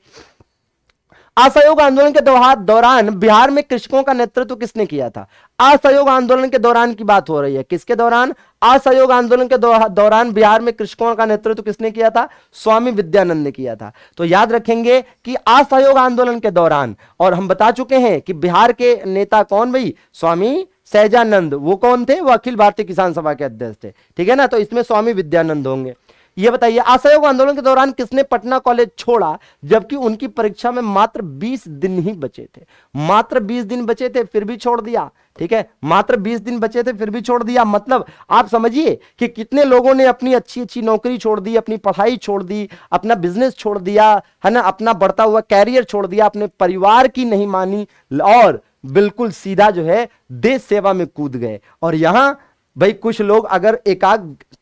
असहयोग आंदोलन के दौरान बिहार में कृषकों का नेतृत्व किसने किया था? असहयोग आंदोलन के दौरान की बात हो रही है। किसके दौरान? असहयोग आंदोलन के दौरान बिहार में कृषकों का नेतृत्व किसने किया था? स्वामी विद्यानंद ने किया था। तो याद रखेंगे कि असहयोग आंदोलन के दौरान, और हम बता चुके हैं कि बिहार के नेता कौन भाई? स्वामी सहजानंद। वो कौन थे? वो अखिल भारतीय किसान सभा के अध्यक्ष थे। ठीक है ना? तो इसमें स्वामी विद्यानंद होंगे। ये बताइए, असहयोग आंदोलन के दौरान किसने पटना कॉलेज छोड़ा, जबकि उनकी परीक्षा में मात्र 20 दिन ही बचे थे? मात्र 20 दिन बचे थे, फिर भी छोड़ दिया, ठीक है? मात्र 20 दिन बचे थे, फिर भी छोड़ दिया। मतलब आप समझिए कि कितने लोगों ने अपनी अच्छी अच्छी नौकरी छोड़ दी, अपनी पढ़ाई छोड़ दी, अपना बिज़नेस छोड़ दिया, है ना? अपना बढ़ता हुआ कैरियर छोड़ दिया, अपने परिवार की नहीं मानी, और बिल्कुल सीधा जो है देश सेवा में कूद गए। और यहाँ भाई, कुछ लोग अगर एक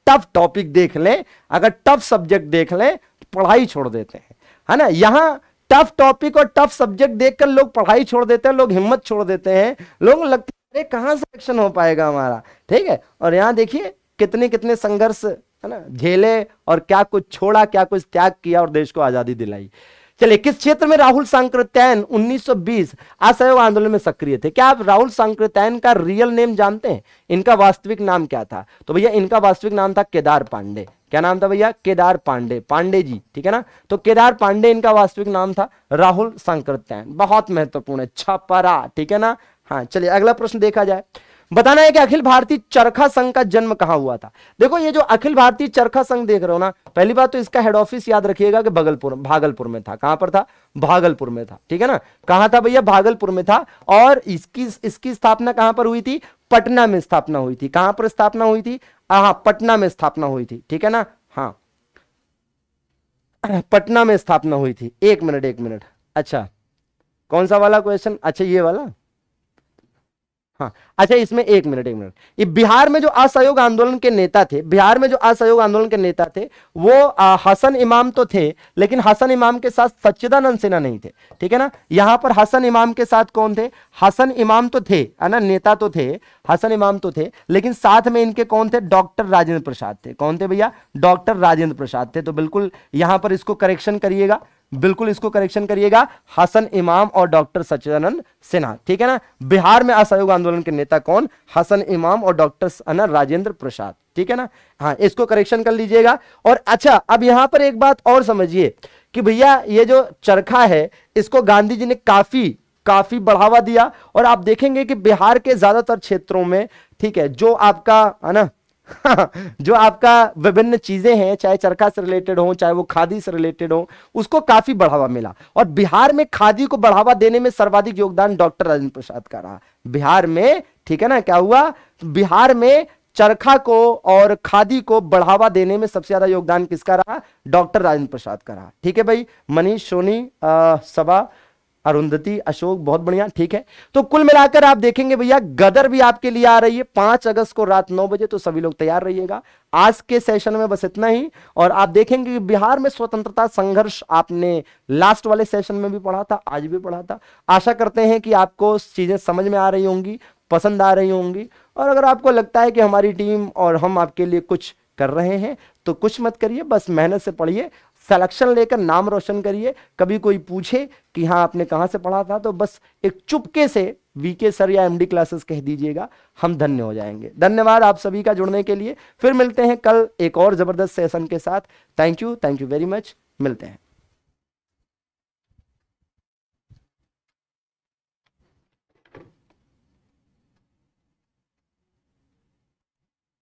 टफ टॉपिक देख लें, अगर टफ सब्जेक्ट देख लें तो पढ़ाई छोड़ देते हैं। है ना? यहाँ टफ टॉपिक और टफ सब्जेक्ट देखकर लोग पढ़ाई छोड़ देते हैं, लोग हिम्मत छोड़ देते हैं। लोग लगते हैं कहाँ सिलेक्शन हो पाएगा हमारा? ठीक है? और यहाँ देखिए, कितने कितने संघर्ष, है ना? झेले और क्या कुछ छोड़ा, क्या कुछ त्याग किया और देश को आज़ादी दिलाई। चलिए, किस क्षेत्र में राहुल सांकृत्यायन 1920 असहयोग आंदोलन में सक्रिय थे? क्या आप राहुल सांकृत्यायन का रियल नेम जानते हैं? इनका वास्तविक नाम क्या था? तो भैया, इनका वास्तविक नाम था केदार पांडे। क्या नाम था भैया? केदार पांडे पांडे जी, ठीक है ना? तो केदार पांडे इनका वास्तविक नाम था राहुल सांकृत्यायन बहुत महत्वपूर्ण है, छपरा, ठीक है ना? हाँ चलिए, अगला प्रश्न देखा जाए। बताना है कि अखिल भारतीय चरखा संघ का जन्म कहाँ हुआ था। देखो, ये जो अखिल भारतीय चरखा संघ देख रहे हो ना, पहली बात तो इसका हेड ऑफ़िस याद रखिएगा कि भगलपुर भागलपुर में था। कहाँ पर था? भागलपुर में था, ठीक है ना? कहाँ था भैया? भागलपुर में था और इसकी इसकी स्थापना कहाँ पर हुई थी? पटना में स्थापना हुई थी। कहाँ पर स्थापना हुई थी? हाँ पटना में स्थापना हुई थी, ठीक है ना? हाँ। (clears throat) पटना में स्थापना हुई थी। एक मिनट एक मिनट। अच्छा कौन सा वाला क्वेश्चन अच्छा ये वाला? हाँ। अच्छा इसमें एक मिनट एक मिनट। ये बिहार में जो असहयोग आंदोलन के नेता थे बिहार में जो असहयोग आंदोलन के नेता थे वो आ, हसन इमाम तो थे लेकिन हसन इमाम के साथ सच्चिदानंद सिन्हा नहीं थे। ठीक है ना? यहाँ पर हसन इमाम के साथ कौन थे? हसन इमाम तो थे है ना? नेता तो थे हसन इमाम तो थे लेकिन साथ में इनके कौन थे? डॉक्टर राजेंद्र प्रसाद थे। कौन थे भैया? डॉक्टर राजेंद्र प्रसाद थे। तो बिल्कुल यहाँ पर इसको करेक्शन करिएगा। बिल्कुल इसको करेक्शन करिएगा हसन इमाम और डॉक्टर सचिदानंद सिन्हा। ठीक है ना? बिहार में असहयोग आंदोलन के नेता कौन? हसन इमाम और डॉक्टर राजेंद्र प्रसाद। ठीक है ना? हाँ इसको करेक्शन कर लीजिएगा। और अच्छा अब यहाँ पर एक बात और समझिए कि भैया, ये जो चरखा है, इसको गांधी जी ने काफ़ी काफ़ी बढ़ावा दिया। और आप देखेंगे कि बिहार के ज़्यादातर क्षेत्रों में, ठीक है, जो आपका, है ना (laughs) जो आपका विभिन्न चीज़ें हैं, चाहे चरखा से रिलेटेड हो, चाहे वो खादी से रिलेटेड हो, उसको काफ़ी बढ़ावा मिला। और बिहार में खादी को बढ़ावा देने में सर्वाधिक योगदान डॉक्टर राजेंद्र प्रसाद का रहा। बिहार में, ठीक है ना, क्या हुआ? बिहार में चरखा को और खादी को बढ़ावा देने में सबसे ज़्यादा योगदान किसका रहा? डॉक्टर राजेंद्र प्रसाद का रहा। ठीक है भाई, मनीष, सोनी सभा अरुंधति, अशोक, बहुत बढ़िया, ठीक है? तो कुल मिलाकर आप देखेंगे भैया, गदर भी आपके लिए आ रही है। पाँच अगस्त को रात नौ बजे तो सभी लोग तैयार रहिएगा। आज के सेशन में बस इतना ही, और आप देखेंगे कि बिहार में स्वतंत्रता संघर्ष आपने लास्ट वाले सेशन में भी पढ़ा था, आज भी पढ़ा था। आशा करते हैं कि आपको चीज़ें समझ में आ रही होंगी, पसंद आ रही होंगी, और अगर आपको लगता है कि हमारी टीम और हम आपके लिए कुछ कर रहे हैं तो कुछ मत करिए, बस मेहनत से पढ़िए सिलेक्शन लेकर नाम रोशन करिए। कभी कोई पूछे कि हाँ आपने कहाँ से पढ़ा था तो बस एक चुपके से वीके सर या एमडी क्लासेस कह दीजिएगा, हम धन्य हो जाएँगे। धन्यवाद आप सभी का जुड़ने के लिए। फिर मिलते हैं कल एक और ज़बरदस्त सेशन के साथ। Thank you thank you very much मिलते हैं।